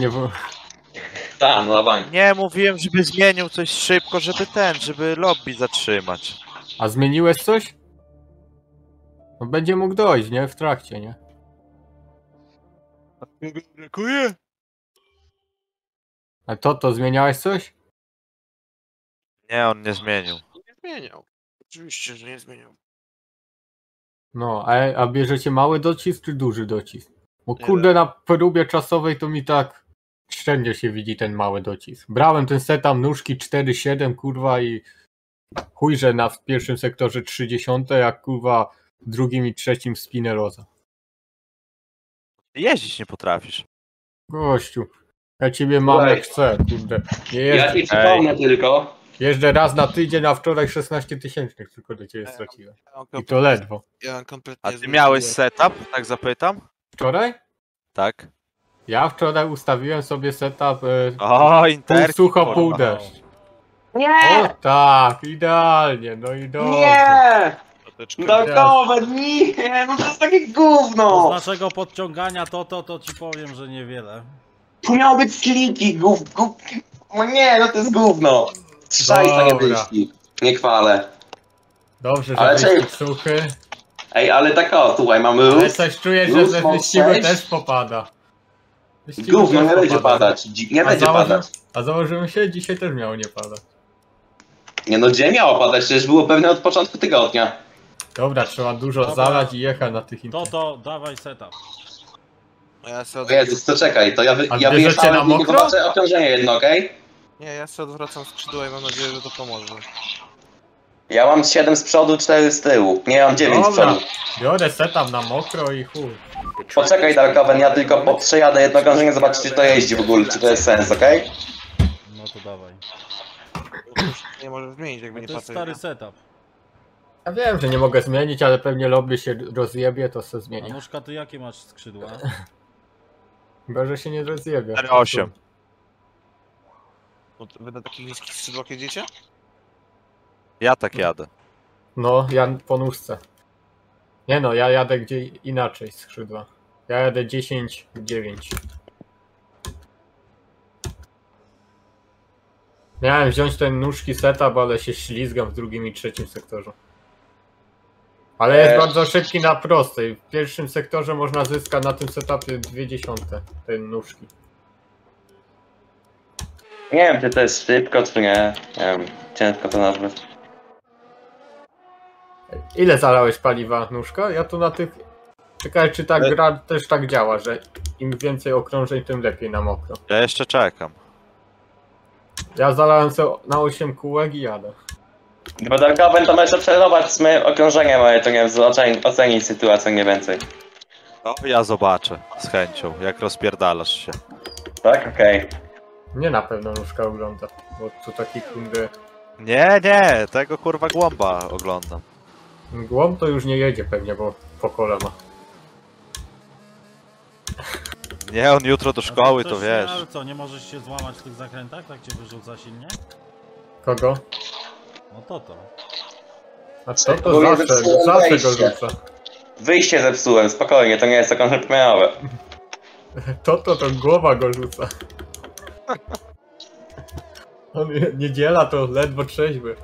Nie, Tak, no bank. Nie, mówiłem, żeby zmienił coś szybko, żeby ten, żeby lobby zatrzymać. a zmieniłeś coś? No będzie mógł dojść, nie? W trakcie, nie? Brakuje? A to, to zmieniałeś coś? Nie, on nie zmienił. Nie zmieniał. Oczywiście, że nie zmieniał. No, a, a bierzecie mały docisk czy duży docisk? Bo Nie kurde, na próbie czasowej to mi tak średnio się widzi ten mały docisk. Brałem ten setup nóżki 4,7 kurwa i chuj, że na w pierwszym sektorze 30, jak kurwa w drugim i trzecim spineroza. Jeździć nie potrafisz. Gościu, ja ciebie mam Słuchaj. jak chcę, kurde. Nie Ja ci przypomnę tylko, jeżdżę raz na tydzień, a wczoraj 16 tysięcznych tylko do ciebie straciłem. I to ledwo. Ja mam kompletnie A ty miałeś setup, tak zapytam? Wczoraj? Tak. Ja wczoraj ustawiłem sobie setup e, O, pół sucho, pół deszcz. O Nie! tak, idealnie, no i dobrze. Nie! Koteczkę. Darkowe, nie! No to jest takie No. gówno! Z naszego podciągania to, to, to ci powiem, że niewiele. Tu miało być sliki, gów, gów... No nie, no to jest gówno! Szajsa nie wyszli. Nie chwalę. Dobrze, że Ale czy- suchy. Ej, ale tak o, słuchaj, mamy Ale luz. coś czuję, że ze wyścigu też popada. Wyścigu Gówno, nie będzie padać. Dzi- Nie A będzie założy- padać. A założymy się, dzisiaj też miało nie padać. Nie no, gdzie miało padać? Przecież było pewne od początku tygodnia. Dobra, trzeba dużo Dobra. zalać i jechać na tych To, to, dawaj setup. Ja sobie O Jezus, to czekaj, to ja, wy, A ja bierzecie na wyjechałem i mokro? zobaczę okrążenie jedno, okej? Nie, ja sobie odwracam skrzydła i mam nadzieję, że to pomoże. Ja mam 7 z przodu, 4 z tyłu. Nie, mam 9 z Dobra, przodu. biorę setup na mokro i chuj. Poczekaj Darkowen, ja tylko po, przejadę jedno okrążenie, zobaczcie czy to jeździ w ogóle, czy to jest sens, okej? No to dawaj. Nie możesz zmienić, jakby No nie to jest pasuje. stary setup. Ja wiem, że nie mogę zmienić, ale pewnie lobby się rozjebie, to se A zmienię. nóżka, ty jakie masz skrzydła? Chyba, że się nie rozjebie. 4,8. Bo to Wy na takich niskich skrzydłach jedziecie? Ja tak jadę. No, ja po nóżce. Nie no, ja jadę gdzie inaczej skrzydła. Ja jadę 10, 9. Miałem wziąć ten nóżki setup, ale się ślizgam w drugim i trzecim sektorze. Ale jest bardzo szybki na prostej. W pierwszym sektorze można zyskać na tym setupie dwie dziesiąte tej nóżki. Nie wiem, czy to jest szybko, czy nie. Nie wiem, ciężko to nazwać. Ile zalałeś paliwa nóżka? Ja tu na tych... Czekaj, czy ta E- gra też tak działa, że im więcej okrążeń, tym lepiej na mokro. Ja jeszcze czekam. Ja zalałem sobie na 8 kółek i jadę. Bo Darkowen to możesz obserwować smy okrążenie moje, to nie wiem, ocenić, sytuację nie więcej. No, ja zobaczę z chęcią, jak rozpierdalasz się. Tak? Okej. Nie na pewno nóżka ogląda, bo tu taki kundy... Nie, nie, tego kurwa głąba oglądam. Głąb to już nie jedzie pewnie, bo po kole ma. Nie, on jutro do szkoły, to wiesz. Ale co, nie możesz się złamać w tych zakrętach? Tak cię wyrzuca silnie? Kogo? No to to. A co to Bo zawsze, zepsułem zawsze go wejście. rzuca. Wyjście zepsułem, spokojnie, to nie jest takie premierowe. To, to, to głowa go rzuca. On niedziela to ledwo trzeźwy.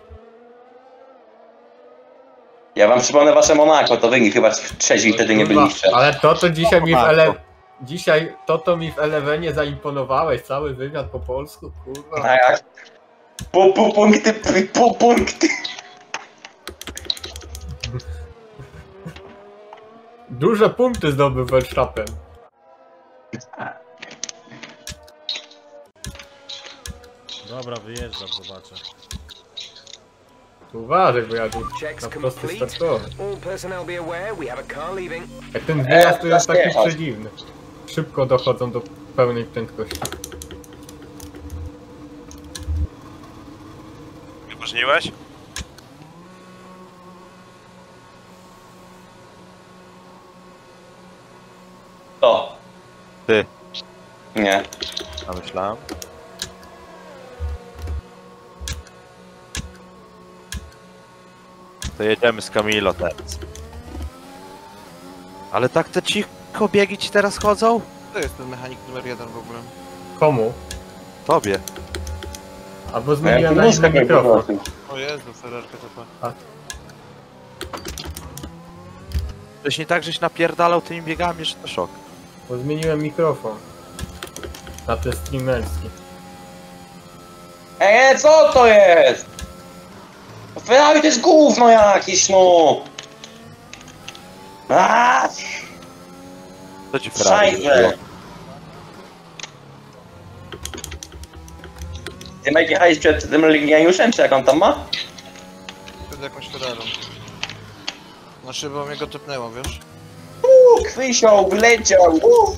Ja wam przypomnę wasze Monako, to wy chyba trzeźwi wtedy nie byliście. Ale to to dzisiaj mi w ele... Dzisiaj to to mi w Elewenie zaimponowałeś, cały wywiad po polsku, kurwa. A jak? Pół, pół punkty, pół punkty. Duże punkty zdobył Verstappen. Dobra, wyjeżdżam, zobaczę. Uważaj, bo ja tu na prosty startowy. Jak ten wyjazd to jest taki przedziwny. Szybko dochodzą do pełnej prędkości. Wyważniłeś? To. Ty. Nie. A myślałem. To jedziemy z Camilo teraz. Ale tak te cicho biegi ci teraz chodzą? To jest ten mechanik numer jeden w ogóle. Komu? Tobie. Albo ja zmieniłem na inny mikrofon. O Jezu, sererkę to Coś nie tak, żeś napierdalał tymi biegami, że to szok. Bo zmieniłem mikrofon. Na ten streamerski. Ej, co to jest? Ferrari to jest gówno jakieś, no! Aaaa! Co ci Ferrari zrobiło? Ty Mike jechałeś przed tym Legionariuszem, czy jak on tam ma? Wtedy jakąś Ferrarą. Na szybę mnie go typnęło, wiesz? Uuu, Krzysią, wyleciał! Uuu.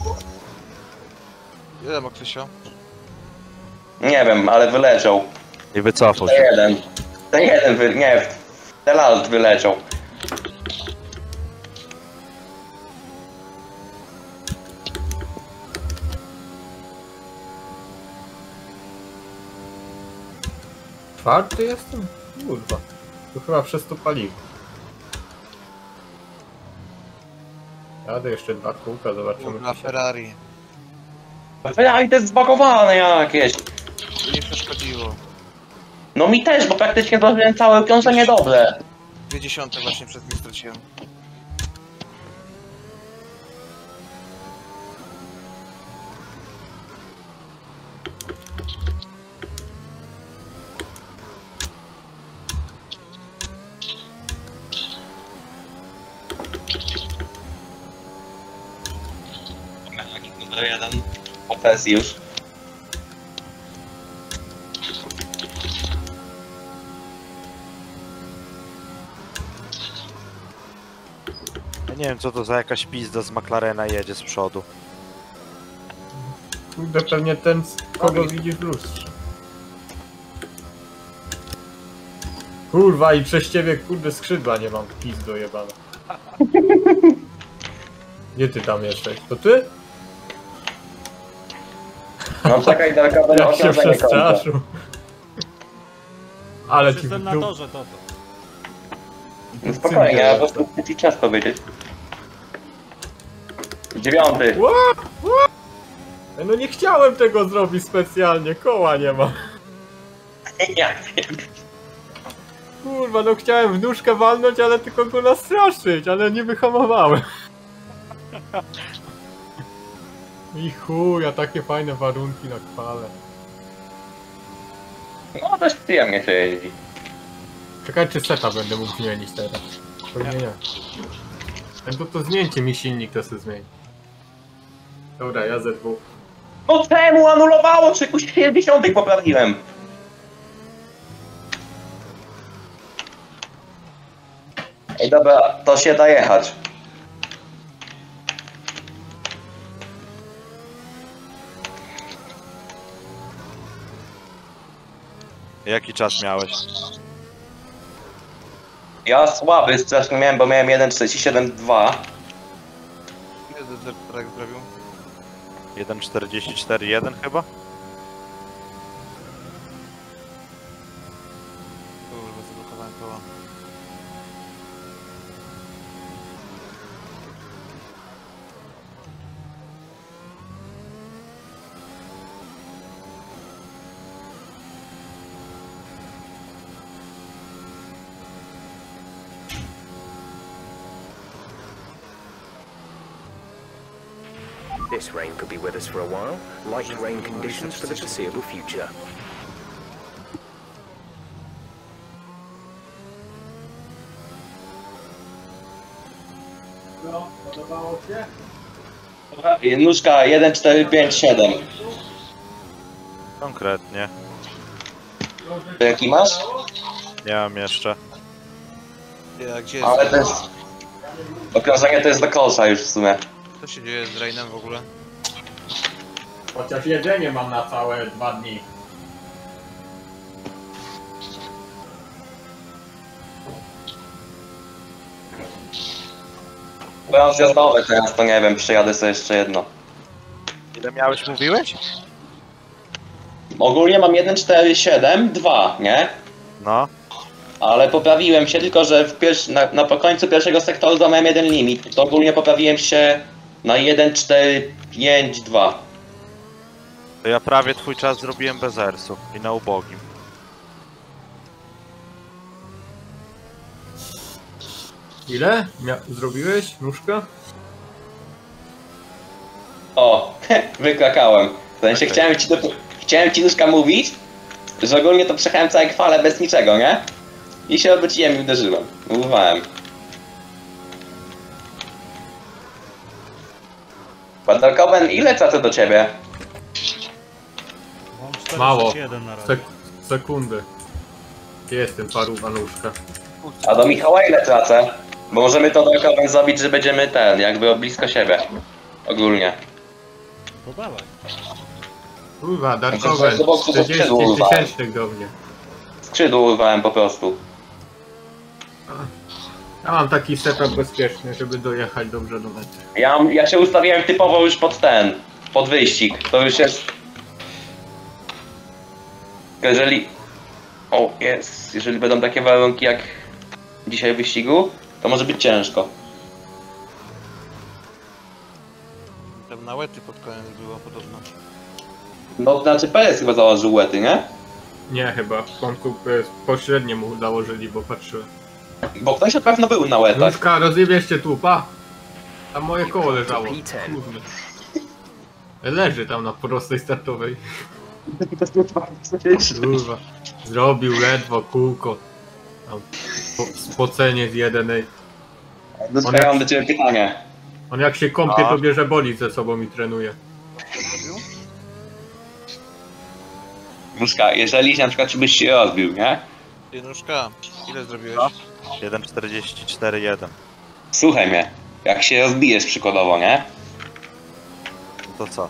Ile ma Krysio? Nie wiem, ale wyleciał. I wycofał się. jeden. Ten jeden, wy... nie, ten alt wyleciał. Czwarty jestem? Kurwa. Tu chyba przez to paliwo. Jadę jeszcze dwa kółka, zobaczymy. Kurwa, Ferrari. Ferrari to jest zbagowane jakieś. No mi też, bo praktycznie dożyłem całe krążenie dobre. Dwie dziesiąte właśnie przez nie straciłem. Numer jeden. Już. Wiem co to za jakaś pizda z McLarena jedzie z przodu. Kurde, pewnie ten, z kogo widzisz w lustrze. Kurwa, i przez ciebie, kurde, skrzydła nie mam, pizdo jebana. Gdzie ty tam jesteś? To ty? No czekaj, Darka, będę Jak się przestraszył. Ale ci Jestem na torze, to to. No spokojnie, ja po prostu chcę ci czas powiedzieć. Dziewiąty. No nie chciałem tego zrobić specjalnie, koła nie ma. Ja Kurwa, no chciałem w nóżkę walnąć, ale tylko go nastraszyć, ale nie wyhamowałem. I chuj, a takie fajne warunki na kwale. No dość przyjemnie się jeździ. Czekaj, czy seta będę mógł zmienić teraz. Pewnie nie. No to, to mi silnik, to sobie zmieni. Dobra, ja ze dwóch. No czemu anulowało? Przecież 70 poprawiłem. Ej dobra, to się da jechać. Jaki czas miałeś? Ja słaby strasznie miałem, bo miałem 1.47.2. Ile Zerek zrobił? 1.44.1 chyba? This rain could be with us for a while. Light rain conditions for the foreseeable future. Nóżka 1, 4, 5, 7. Konkretnie. To jaki masz? Nie mam jeszcze. Ja, gdzie jest? Ale to jest... Okrążenie to jest do kosza już w sumie. Co się dzieje z Rainem w ogóle? Chociaż jedzenie mam na całe dwa dni. Mam zjazdowe teraz, to nie wiem, przyjadę sobie jeszcze jedno. Ile miałeś, mówiłeś? Ogólnie mam 1, 4, 7, 2, nie? No. Ale poprawiłem się, tylko że w pierwszy, na, na po końcu pierwszego sektoru miałem jeden limit. To ogólnie poprawiłem się na 1, 4, 5, 2. To ja prawie twój czas zrobiłem bez ersu i na ubogim. Ile? Mia- zrobiłeś? Nóżka? O, wykrakałem. W sensie Okej. chciałem ci, do, chciałem ci Duszka mówić, że ogólnie to przejechałem całe kwale bez niczego, nie? I się obróciłem i uderzyłem. Mówiłem. Padelkowen, ile tracę do ciebie? Mam 4 Mało. 1 na razie. Sek sekundy. Jestem paruwa nóżka. A do Michała ile tracę? Bo możemy to Padelkowen zrobić, że będziemy ten, jakby blisko siebie. Ogólnie. To dawaj. Kurwa, Znaczy, to było 40 skrzydło urwałem. tysięcznych do mnie. Skrzydło urwałem po prostu. Ja mam taki setup bezpieczny, żeby dojechać dobrze do mety. Ja, ja się ustawiłem typowo już pod ten, pod wyścig. To już jest... Jeżeli... O, jest. Jeżeli będą takie warunki jak dzisiaj w wyścigu, to może być ciężko. Tam na łety pod koniec było podobno. No, znaczy PS chyba założył łety, nie? Nie chyba, w końcu e, pośrednie mu założyli, bo patrzyłem. Bo ktoś na pewno był na łetach. Nóżka, rozjebieszcie tłupa. Tam moje koło leżało. Kurde. Leży tam na prostej startowej. Kurwa. Zrobił ledwo kółko. Tam po, spocenie z jednej. No, ja mam do ciebie pytanie. On jak się kąpie, to bierze boli ze sobą i trenuje. Muszka, jeżeli na przykład byś się rozbił, nie? Januszka, ile zrobiłeś? No. 1.44.1. Słuchaj mnie. Jak się rozbijesz przykładowo, nie? No to co?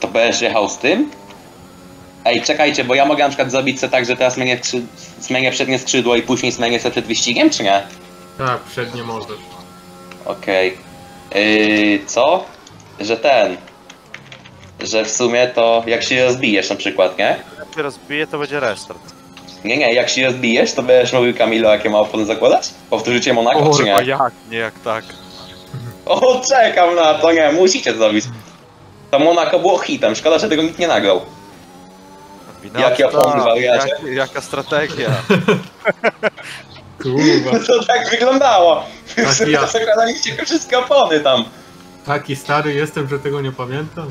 To będziesz jechał z tym? Ej, czekajcie, bo ja mogę na przykład zrobić sobie tak, że teraz zmienię, skrzy... zmienię przednie skrzydło i później zmienię sobie przed wyścigiem, czy nie? Tak, przednie możesz. Okej. Yy, co? Że ten. Że w sumie to jak się rozbijesz na przykład, nie? Jak się rozbije, to będzie restart. Nie, nie, jak się rozbijesz, to będziesz mówił Kamilo, jakie ma opony zakładać? Powtórzycie Monako, czy nie? jak nie, jak tak. O, czekam na to, nie, musicie zrobić. To Monako było hitem, szkoda, że tego nikt nie nagrał. Jakie Winasta, opony, wariacie? jak, Jaka strategia. Kurwa. To tak wyglądało. Tak ja. Zakładaliście wszystkie opony tam. Taki stary jestem, że tego nie pamiętam.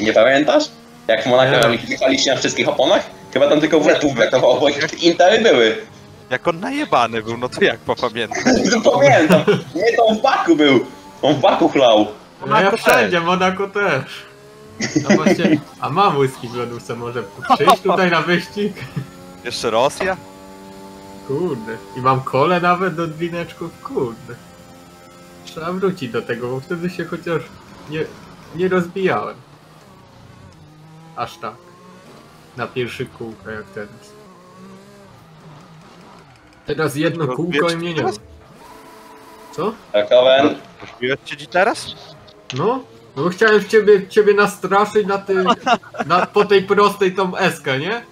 Nie pamiętasz? Jak w Monako jechaliście na wszystkich oponach? Chyba tam tylko wletów brakowało, bo intery były. Jak on najebany był, no to jak popamiętam. To pamiętam. Nie, to on w baku był. On w baku chlał. No ja Monako wszędzie, Monako też. No właśnie, a mam whisky w lodówce, może przyjść tutaj na wyścig? Jeszcze Rosja? Kurde. I mam kole nawet do drineczków, kurde. Trzeba wrócić do tego, bo wtedy się chociaż nie, nie rozbijałem. Aż tak. Na pierwszy kółko jak teraz. Teraz jedno kółko i mnie nie ma. Co? Takowen. Rozbiłeś cię ci teraz? No? No bo chciałem w ciebie, ciebie nastraszyć na tym, na, po tej prostej tą eskę, nie?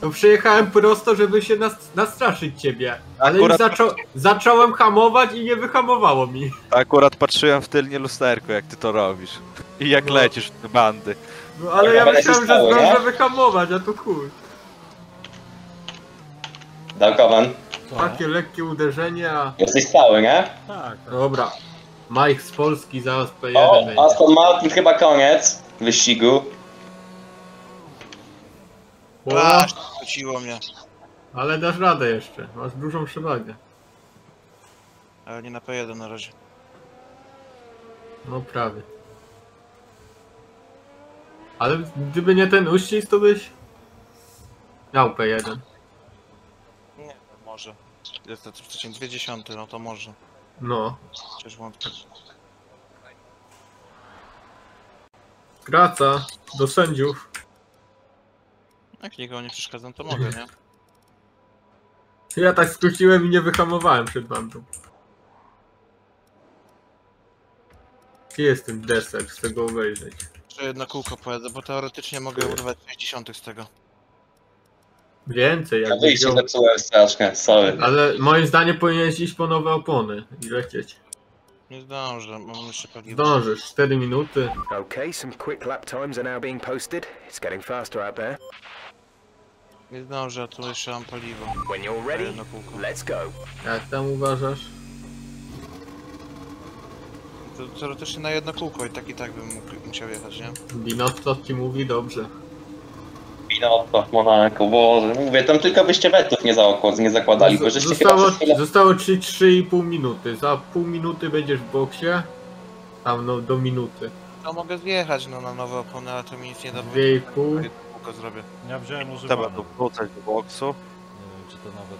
To przyjechałem prosto, żeby się nas, nastraszyć ciebie. Ale już Akurat- zaczą, zacząłem hamować i nie wyhamowało mi. Akurat patrzyłem w tylnie lusterko, jak ty to robisz. I jak No. lecisz w te bandy. No ale ja myślałem, że zdążę wyhamować, a tu chuj. Dalkowen. Co? Takie lekkie uderzenie, a... Jesteś cały, nie? Tak, tak. Dobra. Mike z Polski zaraz P1 O, będzie. Aston Martin chyba koniec wyścigu. O, Aż, mnie. ale dasz radę jeszcze. Masz dużą przewagę. Ale nie na P1 na razie. No prawie. Ale gdyby nie ten uścisk, to byś miał P1. Nie, może. Jest to przeciętnie 20, no to może. No. Wątpię. Wraca do sędziów. Jak nikogo nie przeszkadzam, to mogę, nie? Ja tak skróciłem i nie wyhamowałem przed bandą. Gdzie jest ten deser? Chcę go obejrzeć. Jeszcze jedno kółko pojadę, bo teoretycznie mogę urwać 60 z tego. Więcej Ja wyjście wziął. zepsułem strasznie, sorry. Ale moim zdaniem powinieneś iść po nowe opony i lecieć. Nie zdążę, mam jeszcze paliwo. Zdążysz, 4 minuty. Okay, some quick lap times are now being posted. It's getting faster out there. Nie zdążę, a tu jeszcze mam paliwo. When you're ready, Jedno kółko. let's go. Jak tam uważasz? To teoretycznie na jedno kółko i tak i tak bym mógł, musiał jechać, nie? Binotto ci mówi dobrze. Pinotto, Monaco, Boże, mówię, tam tylko byście wetów nie, zaokład, nie zakładali, bo żeście chyba Zostało, chwilę... zostało ci 3,5 minuty. Za pół minuty będziesz w boksie. Tam no do minuty. No mogę zjechać no, na nowe opony, ale to mi nic nie da, bo Dwie i pół. kółko zrobię. Ja wziąłem Trzeba używane. tu wrzucać do boksu. Nie wiem, czy to nawet...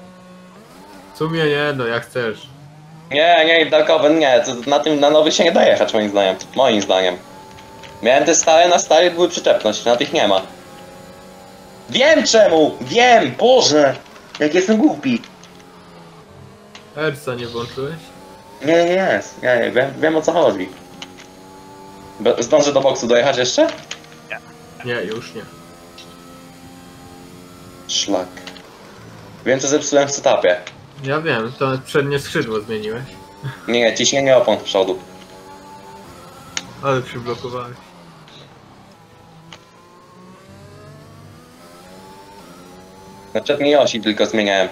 W sumie nie, no jak chcesz. Nie, nie, Darkoven nie, to na tym, na nowy się nie da jechać moim zdaniem, moim zdaniem. Miałem te stare, na stare były przyczepność, na tych nie ma. Wiem czemu, wiem, Boże, jak jestem głupi. Ersa nie włączyłeś? Nie, nie jest, nie, nie, wiem, wiem o co chodzi. Be- Zdążę do boksu dojechać jeszcze? Nie, już nie. Szlak. Wiem co zepsułem w setupie. Ja wiem, to przednie skrzydło zmieniłeś. Nie, nie, ciśnienie opon w przodu. Ale przyblokowałeś. Na przedniej osi tylko zmieniałem.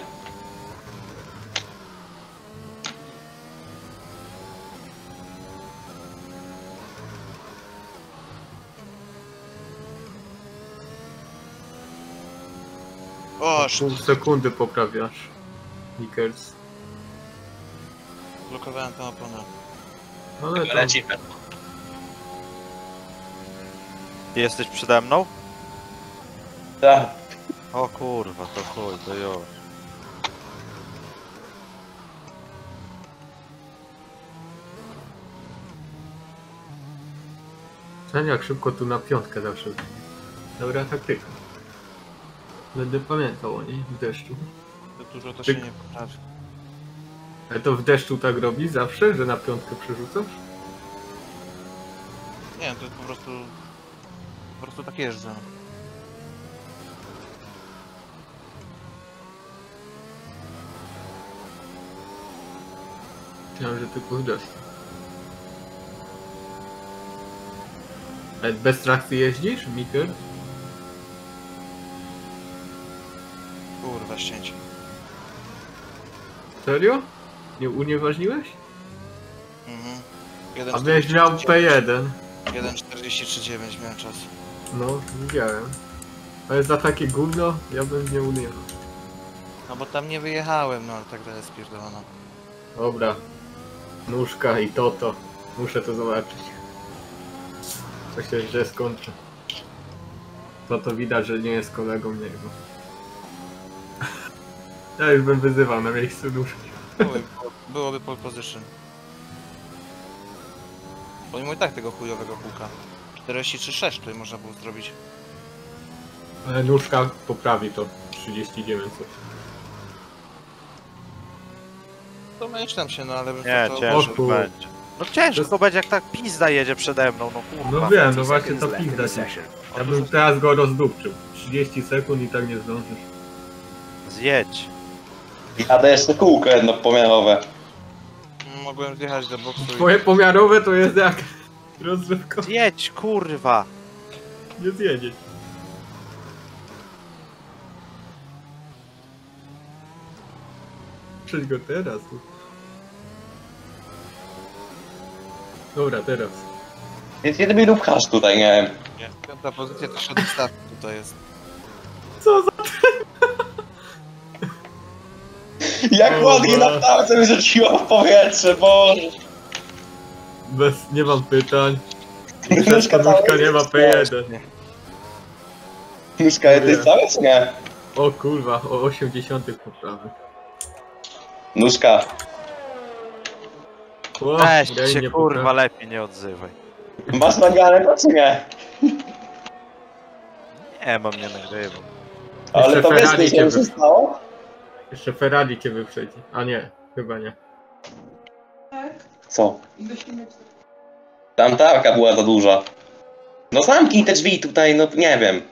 O, Pół sekundy poprawiasz. Nickers. blokowałem tę oponę. Ale to... Lecimy. Ty jesteś przede mną? Tak. O kurwa, to chuj, to już. Ten jak szybko tu na piątkę zawsze. Dobra taktyka. Będę pamiętał o niej w deszczu. To dużo to Ty- się nie poprawi. Ale to w deszczu tak robi zawsze, że na piątkę przerzucasz? Nie, to jest po prostu... Po prostu tak jeżdżę. Myślałem, że tylko. Ale bez trakcji jeździsz, Miker? Kurwa, ścięcie. Serio? Nie unieważniłeś? Mhm. A byś miał 1,43,9 P1. 1,43,9 miałem czas. No, widziałem. Ale za takie gówno, ja bym nie uniejechał. No bo tam nie wyjechałem, no ale tak dalej spierdolona. Dobra. Nóżka i to to. Muszę to zobaczyć. Co się źle skończy. To to widać, że nie jest kolegą niego. Ja już bym wyzywał na miejscu nóżki. Byłoby, byłoby pole position. I tak tego chujowego kółka. 43,6 tutaj można było zrobić. Ale nóżka poprawi to. 39 coś. To myślam się, no ale bym Nie, to... ciężko będzie. No ciężko będzie jak tak pizda jedzie przede mną, no kurwa. No wiem, no 30 właśnie to pizda session. Ja bym teraz go rozdupczył. 30 sekund i tak nie zdążysz. Zjedź. Jadę jeszcze kółko jedno pomiarowe. Mogłem zjechać do boksu i... Twoje pomiarowe to jest jak rozrywko. Zjedź, kurwa. Nie zjedziesz. Przecież go teraz. tu. Dobra, teraz. Więc kiedy mi lub hasz tutaj, nie wiem. Piąta pozycja to środek stawki tutaj jest. Co za... Jak O, ładnie Boże. naprawdę mi rzuciło w powietrze, boże. Bez... nie mam pytań. Nóżka Nóżka nie ma jest P1. Nóżka, jesteś cały czy nie? O kurwa, o 80 poprawy. Nóżka. O, Weź się nie kurwa, lepiej nie odzywaj. Masz nagrane to czy nie? Nie mam, nie nagrywam. Ale Jeszcze to wiesz, Ferrari co cię wy- stało? Jeszcze Ferrari cię wyprzedzi. A nie, chyba nie. Co? Tam tarka była za duża. No zamknij te drzwi tutaj, no nie wiem.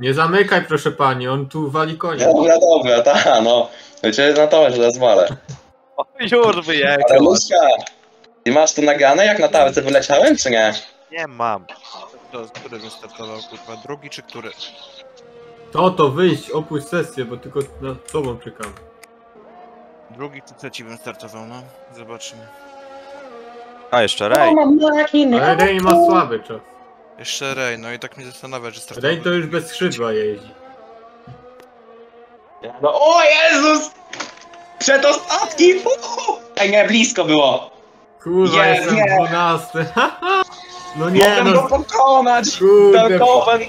Nie zamykaj proszę pani, on tu wali konia. Dobra, dobra, ta, no. Liczę na to, że rozwalę. O, już Ale wyjechał. Nóżka, ty masz to nagrane, jak na tarce wyleciałem, czy nie? Nie mam. To, który wystartował, kurwa? Drugi czy który? To to wyjść, opuść sesję, bo tylko na tobą czekam. Drugi czy trzeci bym startował, no. Zobaczymy. A, jeszcze Rej. Ale Rej ma słaby czas. Jeszcze Ray, no i tak mnie zastanawia, że startował. Rej to już bez skrzydła jeździ. No o Jezus! Przedostatki! Uhu! Ej, nie, blisko było. Kurwa, Nie, jestem nie. 12. no nie Mogę go no, pokonać! kurde.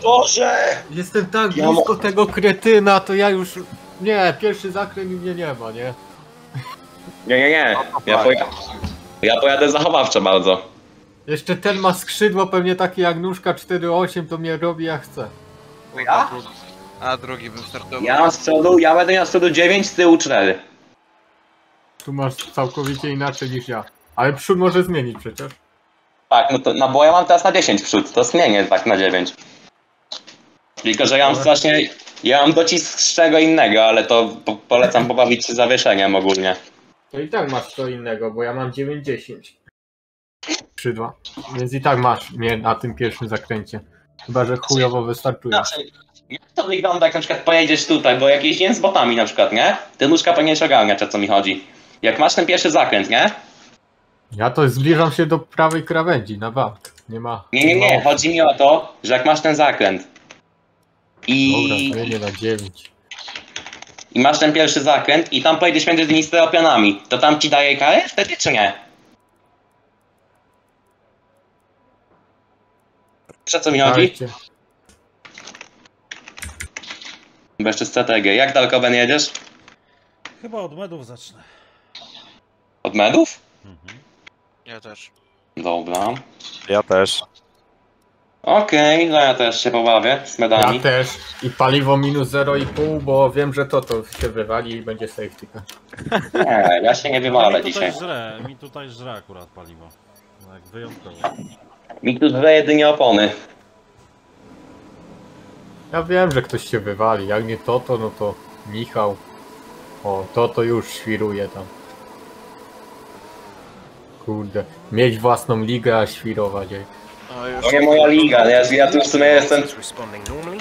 Boże! Jestem tak Ja blisko tego kretyna, to ja już... Nie, pierwszy zakręt i mnie nie ma, nie? Nie, nie, nie. Ja, poja... ja pojadę zachowawczo bardzo. Jeszcze ten ma skrzydło pewnie takie jak nóżka 4.8, to mnie robi jak chce. Ja? A drugi bym startował. Ja mam z przodu, ja będę miał z przodu 9, z tyłu 4. Tu masz całkowicie inaczej niż ja. Ale przód może zmienić przecież. Tak, no to, no bo ja mam teraz na 10 przód, to zmienię tak na 9. Tylko, że ja mam strasznie, ja mam docisk z czego innego, ale to po, polecam pobawić się zawieszeniem ogólnie. To i tak masz co innego, bo ja mam 9.10. Skrzydła. Więc i tak masz mnie na tym pierwszym zakręcie. Chyba, że chujowo wystartuje. Znaczy, jak to wygląda, jak na przykład pojedziesz tutaj, bo jak jeździłem z botami na przykład, nie? Ty nóżka powinieneś ogarniać, o co mi chodzi. Jak masz ten pierwszy zakręt, nie? Ja to zbliżam się do prawej krawędzi na bank. Nie ma. Nie, nie, nie, chodzi mi o to, że jak masz ten zakręt Dobra, i, to jedzie na 9. i masz ten pierwszy zakręt i tam pojedziesz między tymi stereopionami, to tam ci daje karę wtedy, czy nie? O co mi chodzi? Dajcie. Bo jeszcze strategię. Jak daleko Ben jedziesz? Chyba od medów zacznę. Od medów? Ja też. Dobra. Ja też. Okej, no ja też się pobawię z medami. Ja też. I paliwo minus 0,5, bo wiem, że to to się wywali i będzie safety car. Nie, ja się nie wywalę mi dzisiaj. żre, mi tutaj żre akurat paliwo. Tak wyjątkowo. Mi tu żre jedynie opony. Ja wiem, że ktoś się wywali. Jak nie to, to no to Michał. O, to to już świruje tam. Kurde. Mieć własną ligę, a świrować. Ej. A już To nie moja liga, ja, ja tu w sumie jestem... Is responding normally.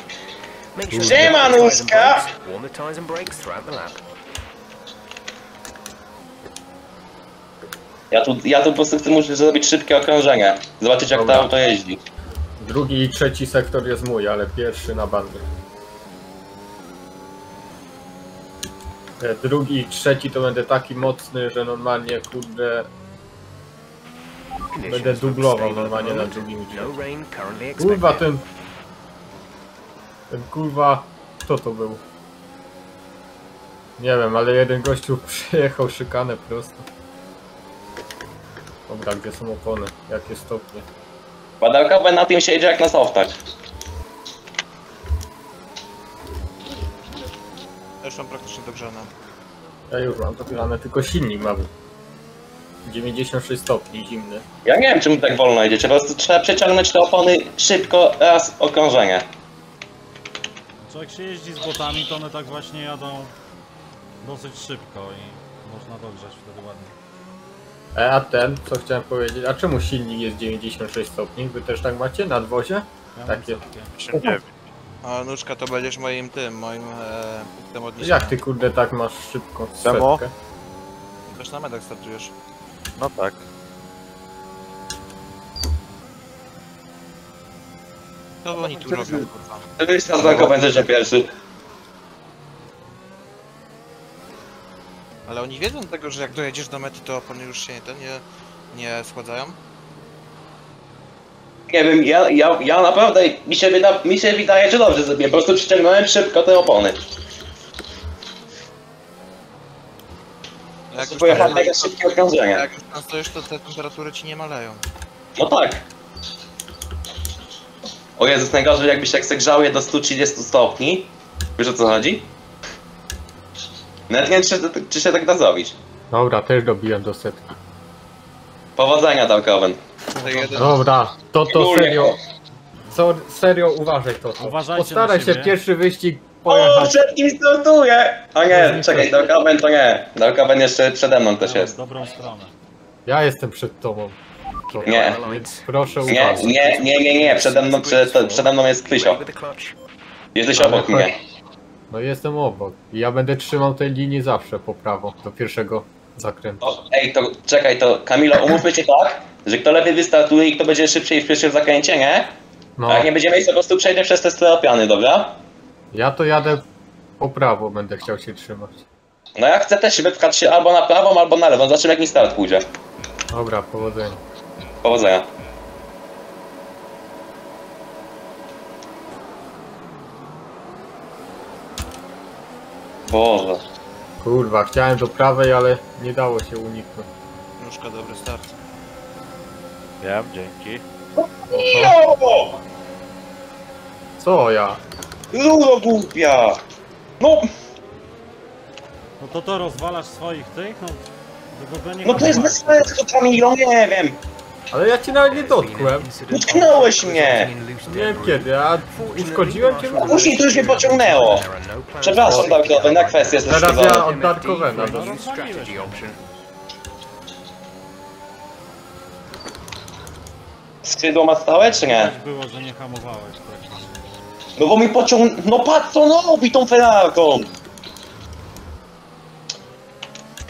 Make sure Siema, to tires and Nóżka! brakes, warm the tires and brakes throughout the lap. Ja tu, ja tu po prostu chcę muszę zrobić szybkie okrążenie. Zobaczyć jak Dobra. to auto jeździ. Drugi i trzeci sektor jest mój, ale pierwszy na bandy. E, Drugi i trzeci to będę taki mocny, że normalnie kurde będę dublował normalnie na drugim No Kurwa ten... Ten kurwa... Kto to był? Nie wiem, ale jeden gościu przyjechał szykanę prosto. Dobra, gdzie są opony? Jakie stopnie? Badelkowe na tym siedzi jak na softach. też mam praktycznie dogrzane. Ja już mam to grane, tylko silnik mam. 96 stopni, zimny. Ja nie wiem czemu tak wolno jedziecie, po prostu trzeba przeciągnąć te opony szybko, raz okrążenie. Co jak się jeździ z botami, to one tak właśnie jadą dosyć szybko i można dogrzać wtedy ładnie. E, a ten, co chciałem powiedzieć, a czemu silnik jest 96 stopni? Wy też tak macie na dwozie? Ja Takie. nie wiem. A nóżka to będziesz moim tym, moim e, punktem odniesienia. Jak ty kurde tak masz szybko setkę? Też na medach startujesz. No tak. Co no, oni tu robią, kurwa? Ty jest na złego będziecie pierwszy. Ale oni wiedzą tego, że jak dojedziesz do mety, to opony już się nie, nie, nie schładzają? Nie wiem, ja, ja, ja naprawdę, mi się, wyda, mi się wydaje, że dobrze zrobiłem, po prostu przyciągnąłem szybko te opony. Jak już, Pojechałem tam, mega szybkie okrążenie. jak już tam stoisz, to te temperatury ci nie maleją. No tak. O Jezus, najgorzej jakby się jak je do 130 stopni. Wiesz o co chodzi? Nawet nie wiem, czy, czy się tak da zrobić. Dobra, też dobiłem do setki. Powodzenia, jeden... Dobra, to to serio. So, serio uważaj to. to. Postaraj się pierwszy wyścig O, pojechać. przed kim startuje! A nie, czekaj, Dalkoven to nie. Dalkoven jeszcze przede mną No, jest. dobrą stronę. Ja jestem przed tobą. To, Nie. Proszę Nie, uważać. nie, nie, nie, nie, przede mną, przede, przede mną jest Krysio. Jesteś Ale obok mnie. No jestem obok. I ja będę trzymał tej linii zawsze po prawo, do pierwszego zakrętu. O, ej, to czekaj, to Kamilo, umówmy się tak, że kto lepiej wystartuje i kto będzie szybciej w pierwszym zakręcie, nie? No, A jak nie będzie miejsca, po prostu przejdę przez te stereopiany, dobra? Ja to jadę po prawo, będę chciał się trzymać. No ja chcę też wypchać się albo na prawą, albo na lewą, zobaczymy jak mi start pójdzie. Dobra, powodzenia. Powodzenia. Boże. Kurwa, chciałem do prawej, ale nie dało się uniknąć. Nóżka, dobry start. Wiem, dzięki. Co ja? Ludo głupia! No, No to to rozwalasz swoich tych? No, wygodzenie no to jest bez sensu, Kamilo, nie wiem. Ale ja cię nawet nie dotkłem. Utknąłeś mnie. Nie wiem kiedy, a uszkodziłem cię? A później to już mnie pociągnęło. Przepraszam, Darkowy, na kwestię Teraz ja od Darkowena. No rozwaliłeś. Skrzydło ma stałe, czy nie? Było, że nie hamowałeś praktycznie. No bo mi pociąg... No patrz co on robi tą Ferrarką!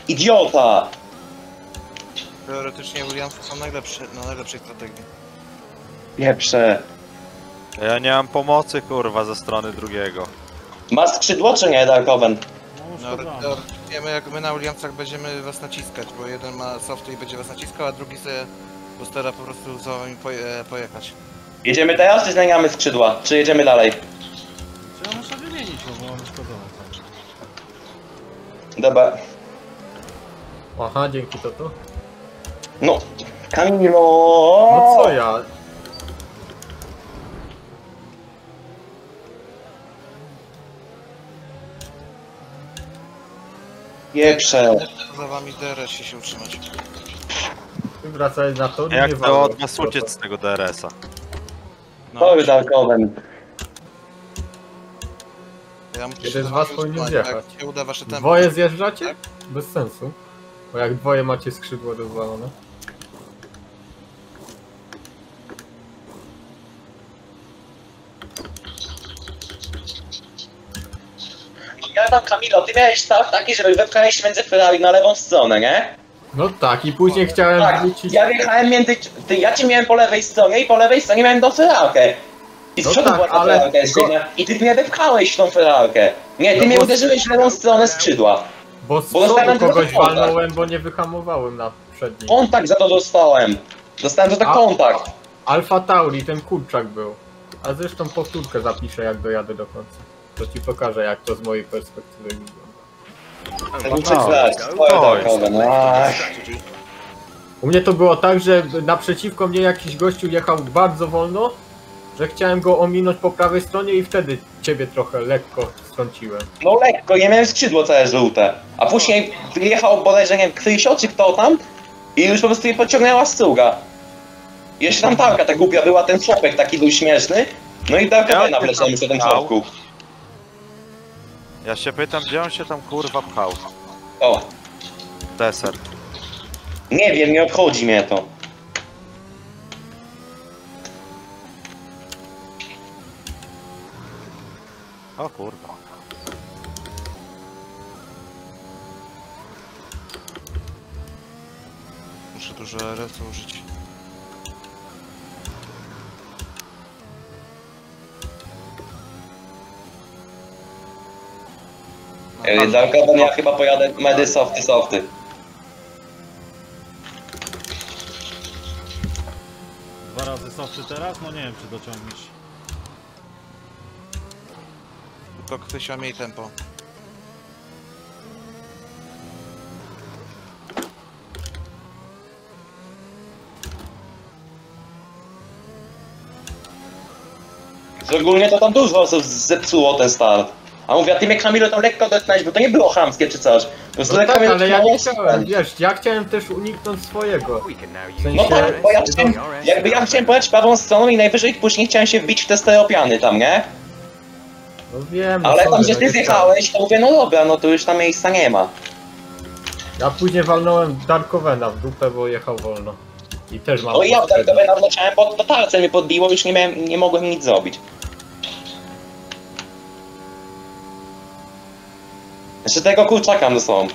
Idiota! Teoretycznie Williamsy są najlepsze, na najlepszej strategii. Pieprze. Ja nie mam pomocy, kurwa, ze strony drugiego. Ma skrzydło, czy nie, Darkoven? No No, wiemy jak my na Williamsach będziemy was naciskać, bo jeden ma softy i będzie was naciskał, a drugi sobie postara po prostu za wami poje, pojechać. Jedziemy teraz, czy zmieniamy skrzydła? Czy jedziemy dalej? Czy ja muszę wymienić, bo mam uszkodzone cały. Dobra. Aha, dzięki to to. No, Kamilo! No co ja? Pieprze. Za wami DRS się, się utrzymać. Wracając na to, Jak nie to walło. od was uciec z tego DRS-a? No, Sorry, Darkoven. ja muszę Jeden z was powinien zjechać. Jak się uda wasze tempo. Dwoje zjeżdżacie? Bez sensu. Bo jak dwoje macie skrzydło rozwalone. Ja tam, Kamilo, ty miałeś start taki, żeby wepchnąć między Ferrari na lewą stronę, nie? No tak, i później chciałem Tak, wrócić. ja wjechałem między... Ty, ja ci miałem po lewej stronie i po lewej stronie miałem do Ferrarkę. I z No przodu tak, była ta ale Ferrarka jeszcze. I ty mnie wepchałeś w tą Ferrarkę. Nie, ty No mnie bo- uderzyłeś w lewą stronę skrzydła. Bo z przodu kogoś walnąłem, bo nie wyhamowałem na przednim. Kontakt za to dostałem. Dostałem za to A- kontakt. Alfa Tauri, ten kurczak był. A zresztą powtórkę zapiszę jak dojadę do końca. To ci pokażę jak to z mojej perspektywy wygląda. Muszę no, darkowe, no. U mnie to było tak, że naprzeciwko mnie jakiś gościu jechał bardzo wolno, że chciałem go ominąć po prawej stronie i wtedy ciebie trochę lekko strąciłem. No lekko, ja miałem skrzydło całe żółte. A później wyjechał bodajże, nie wiem, Krysio czy kto tam i już po prostu je pociągnęła struga. Jeszcze tam tarka ta głupia była, ten chłopek taki był śmieszny. No i tarka Ja się wleciałem tam przy tym. Ja się pytam, gdzie on się tam kurwa pchał? O, Deser. nie wiem, nie obchodzi mnie to. O kurwa. Muszę dużo RS użyć. Dalkoven, ja chyba pojadę medy softy, softy. Dwa razy softy teraz? No nie wiem, czy dociągniesz. Tylko ktoś ma mniej tempo. Ogólnie to tam dużo osób zepsuło ten start. A mówię, a ty mnie Kamilo tam lekko dotknąłeś, bo to nie było chamskie czy coś. Po prostu No lekko tak, mnie ale ja nie dotknąłeś. chciałem, wiesz, ja chciałem też uniknąć swojego. W sensie- No tak, bo ja chciałem, jakby ja chciałem pojechać prawą stroną i najwyżej później chciałem się wbić w te stereopiany tam, nie? No wiem, no Ale tam no ty nie zjechałeś, to mówię, no dobra, no to już tam miejsca nie ma. chciałem. Ja później walnąłem Darkowena w dupę, bo jechał wolno. I też mam... No i ja w. Darkowena wleciałem, bo to tarce mnie podbiło, już nie, miałem, nie mogłem nic zrobić. Jeszcze tego kurczaka ze sobą.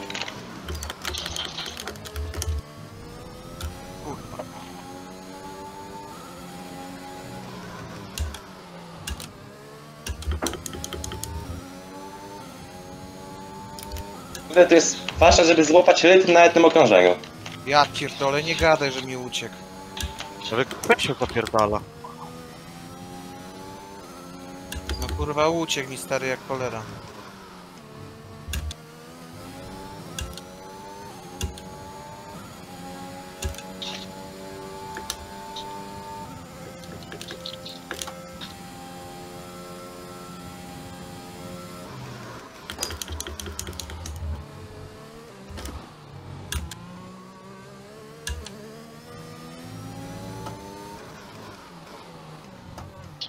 Kurde, to jest ważne, żeby złapać rytm na jednym okrążeniu. Ja pierdolę, nie gadaj, że mi uciekł. Ale kto się popierdala? No kurwa uciekł mi stary jak cholera.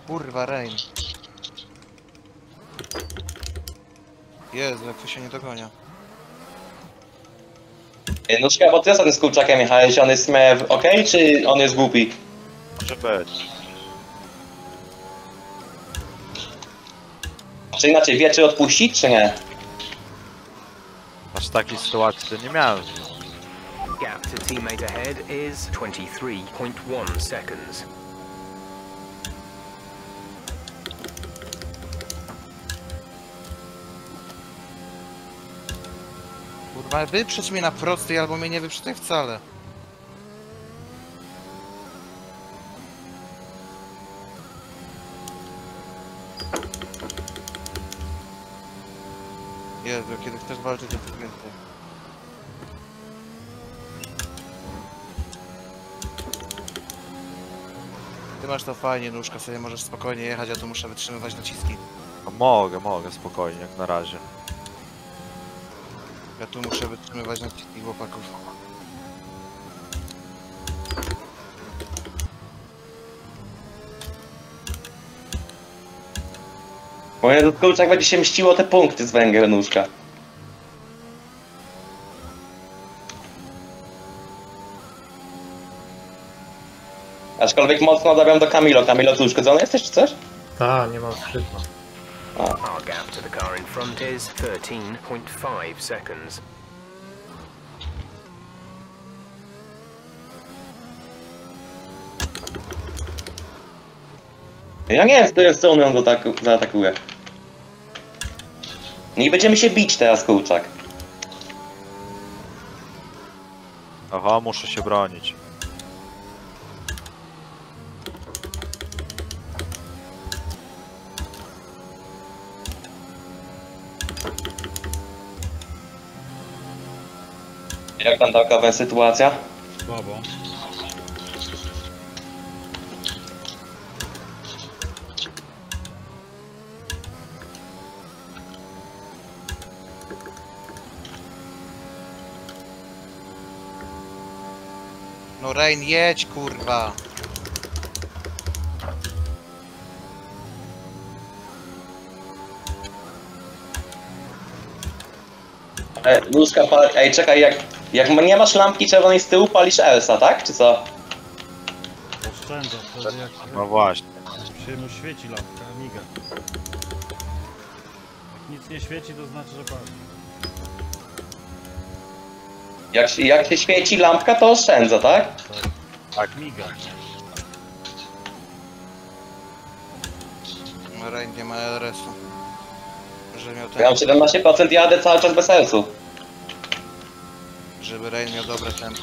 Kurwa, Rain. Jezu, jak to się nie dogonia. Ej, No czekaj, bo ty ostatnio z kurczakiem jechałeś, on jest me ok, czy on jest głupi? Może być. Czy inaczej, wie czy odpuścić, czy nie? Aż takiej sytuacji to nie miałem. Gap to teammate ahead is 23.1 seconds. Kurwa, wyprzedź mnie na prostej albo mnie nie wyprzedź wcale. Jezu, kiedy chcesz walczyć, jest więcej. Ty masz to fajnie, nóżka sobie możesz spokojnie jechać, ja tu muszę wytrzymywać naciski. Mogę, mogę, spokojnie, jak na razie. Ja tu muszę wytrzymywać naciski chłopaków. Moje kurczak będzie się mściło te punkty z węgiel nóżka. Aczkolwiek mocno odrabiam do Kamilo. Kamilo, tu uszkodzony jesteś czy coś? Tak, nie mam sprytno. Gap to the car in front is 13.5 seconds. Ja nie wiem, z której strony on go tak zaatakuje. Nie będziemy się bić teraz, kurczak. Aha, muszę się bronić. Jak tam taka sytuacja? Słabo. No Rain, jedź kurwa! E, pal... Ej, czekaj, jak, jak nie masz lampki czerwonej z tyłu, palisz Elsa, tak? Czy co? Oszczędza wtedy jak No właśnie. się mu świeci lampka, miga. Jak nic nie świeci, to znaczy, że pali. Jak, się- jak się świeci lampka, to oszczędza, tak? Tak. Miga. No Rain nie ma RS-u. Żeby miał Ja mam tempo, 17% i jadę cały czas bez sensu. Żeby Rain miał dobre tempo.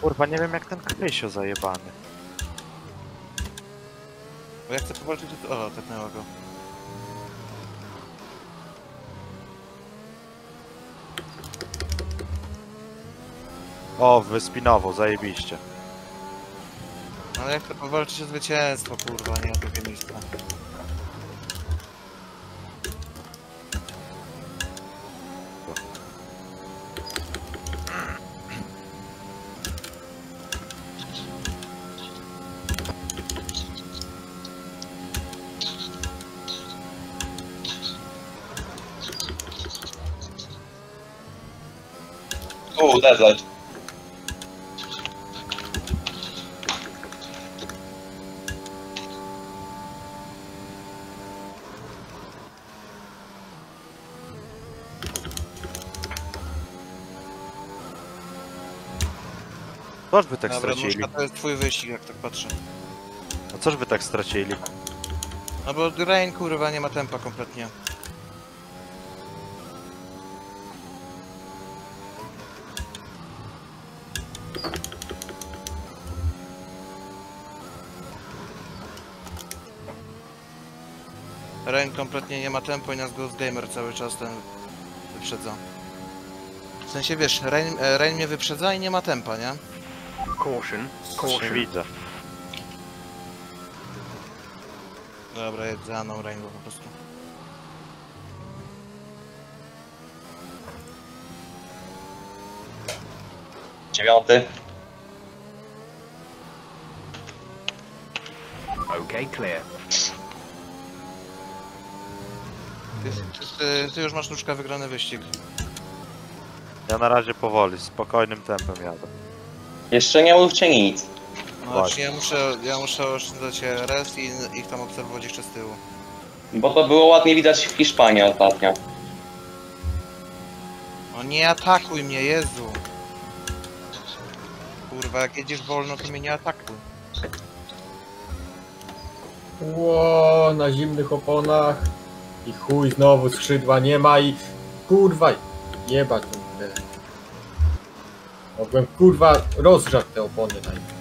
Kurwa, nie wiem jak ten Krysio zajebany. Bo ja chcę powalczyć... O, tepnęło go. O, wyspinowo, zajebiście. Ale ja chcę powalczyć o zwycięstwo, kurwa, nie o desert. Coż wy tak Dobra, stracili? nóżka to jest twój wyścig, jak tak patrzę. A coż wy tak stracili? No bo Rain, kurwa, nie ma tempa kompletnie. Kompletnie nie ma tempo i nas Ghost Gamer cały czas ten wyprzedza. W sensie wiesz, Rain, e, Rain mnie wyprzedza i nie ma tempa, nie? Caution, Nie caution. widzę. Dobra, jedź za mną Rain po prostu. Dziewiąty. Okay, clear. Ty, już masz nóżka wygrany wyścig. Ja na razie powoli, spokojnym tempem jadę. Jeszcze nie mówcie nic. No, Właśnie. czyli ja muszę, ja muszę oszczędzać RS i ich tam obserwować jeszcze z tyłu. Bo to było ładnie widać w Hiszpanii ostatnio. No nie atakuj mnie, Jezu! Kurwa, jak jedziesz wolno, to mnie nie atakuj. Ło, na zimnych oponach. I chuj, znowu skrzydła nie ma i kurwa, jebać tą grę. Mogłem kurwa rozgrzać te opony najpierw.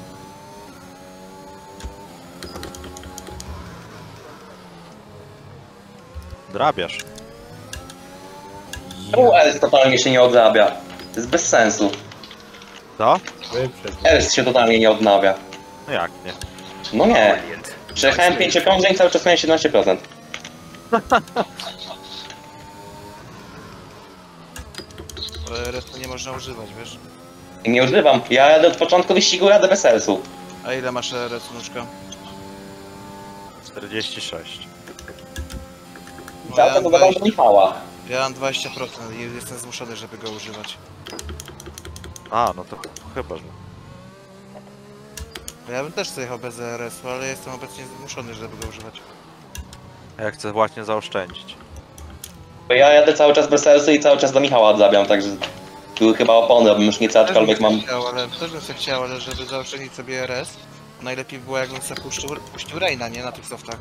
Drabiasz. Czemu Els totalnie się nie odnawia? To jest bez sensu. Co? Els się totalnie nie odnawia. No jak nie? No nie. Przejechałem 5 okrążeń i cały czas miałem 17%. To nie można używać, wiesz? Nie używam. Ja jadę od początku wyścigu, jadę bez sensu. A ile masz RS, nóżka? 46. No, Ja mam dodawam 20, do Michała. ja mam 20% i jestem zmuszony, żeby go używać. A, no to chyba, że. Ja bym też sobie jechał bez RS-u, ale jestem obecnie zmuszony, żeby go używać. Ja chcę właśnie zaoszczędzić. Bo ja jadę cały czas bez sensu i cały czas do Michała odzabiam, także... Tu chyba opony, bym już nie Też aczkolwiek mam... Chciał, ale, też bym sobie chciał, ale żeby zaoszczędzić sobie RS, najlepiej było jakbym sobie puścił, puścił Reina, nie? Na tych softach.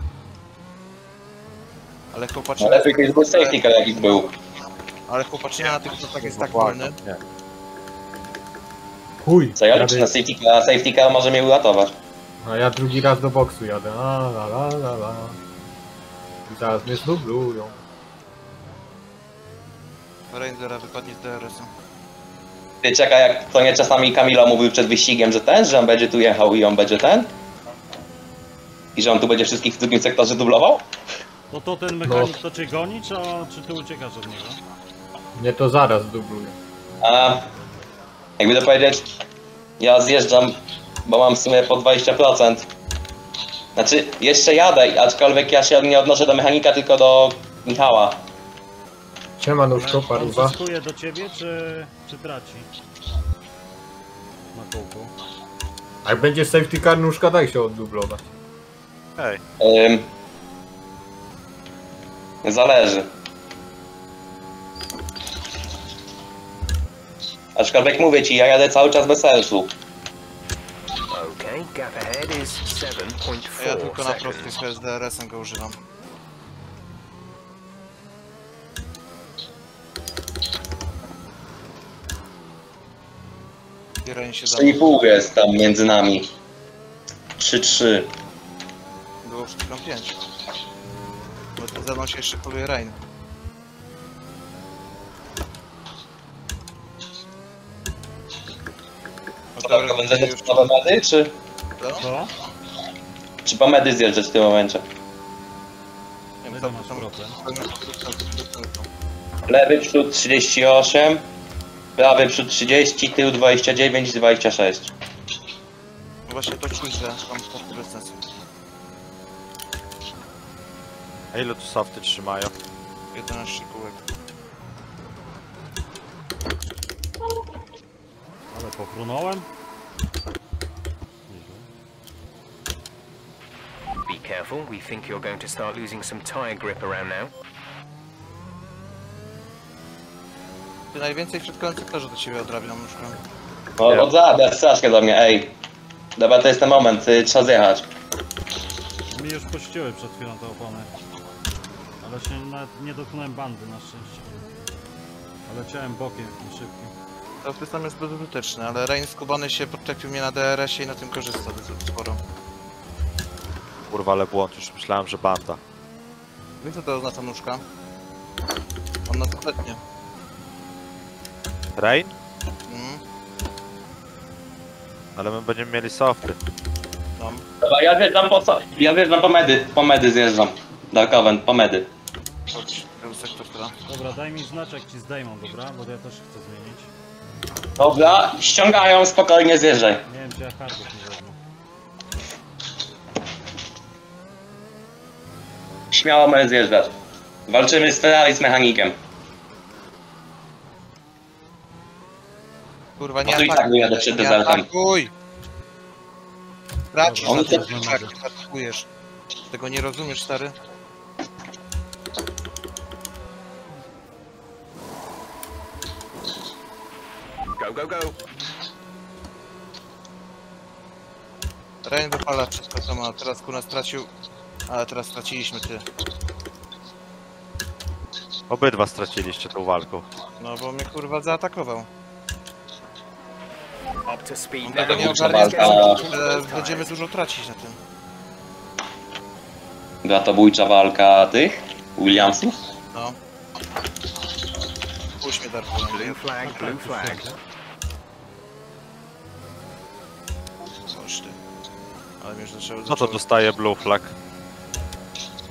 Ale chłopaczyna, lepiej to jest był safety car jakiś był. ale chłopaczyna na tych softach jest tak wolny. Chuj, Co ja liczę na safety car, a safety car może mnie uratować. A ja drugi raz do boksu jadę. A, la, la, la, la. I zaraz mnie zdublują. Zaraz wypadnie z DRS-u. Ty czekaj, jak to nie czasami Kamila mówił przed wyścigiem, że ten, że on będzie tu jechał i on będzie ten? I że on tu będzie wszystkich w drugim sektorze dublował? To to ten mechanik to cię goni, czy, czy ty uciekasz od niego? Mnie to zaraz dublują. A jakby to powiedzieć, ja zjeżdżam, bo mam w sumie po 20%. Znaczy, jeszcze jadę, aczkolwiek ja się nie odnoszę do mechanika, tylko do Michała. Siema nóżko, paruwa. zyskuje do ciebie, czy, czy traci? Na kółku. A jak będzie safety car, nóżka daj się oddublować. Ej, Ym, zależy. Aczkolwiek mówię ci, ja jadę cały czas bez sensu. Okay, gap ahead is 7.4 Ja tylko na prostych z DRS-em go używam. Kieranie się za... 3,5 jest tam między nami. 3-3. Było przed chwilą 5. Bo za mną się jeszcze koluje Rain. Dobra, będziecie już... już nowe medy, czy, Co? Czy po medy zjeżdżać w tym momencie? Nie wiem, tam... procent? Lewy przód 38, prawy przód 30, tył 29, 26. No Właśnie to czuć, że tam to bez sensu. A ile tu softy trzymają? 11 kółek. Ale pofrunąłem? Nieźle. Be careful, we think you're going to start losing some tire grip around now. Ty najwięcej przed końcem sektorze do ciebie odrabiam nóżką. No, Nie. odzabia strasznie do mnie, ej. Dobra, to jest ten moment, y, trzeba zjechać. Mi już pościły przed chwilą te opony. Ale się nawet nie dotknąłem bandy na szczęście. Ale leciałem bokiem tym szybkim. To system jest bezużyteczny, ale Rain skubany się podczepił mnie na DRS-ie i na tym korzysta dosyć sporo. Kurwa, ale błąd, już myślałem, że banda. Wiesz co to oznacza nóżka? On nas odetnie. Rain? Mm, Ale my będziemy mieli softy. no. Dobra, ja wjeżdżam po co? Ja wjeżdżam po medy, po medy zjeżdżam. Darkowen, po medy. Chodź, był sektor teraz. Dobra, daj mi znaczek ci zdejmą, dobra? Bo ja też chcę zmienić. Dobra, ściągają, spokojnie zjeżdżaj. Nie wiem czy ja hardów nie Śmiało możesz zjeżdżać. Walczymy z Ferrari z mechanikiem. Kurwa, No nie to i tak atakuj! wyjadę przed Nie desertem. atakuj! Tracisz Dobra, na to tym wezmę tak, atakujesz. Tego nie rozumiesz, stary? Go, go, go. Rain wypala wszystko co ma, teraz kuna stracił... Ale teraz straciliśmy ty. Obydwa straciliście tą walką. No bo mnie kurwa zaatakował. Up to speed tego nie Kurczę, walka. że będziemy dużo tracić na tym. Bratobójcza walka tych Williamsów. No. Puść mnie Darku. Blue flag, blue flag. Coś ty. Ale mnie już zaczęło... Co to zaczęło- dostaje blue flag?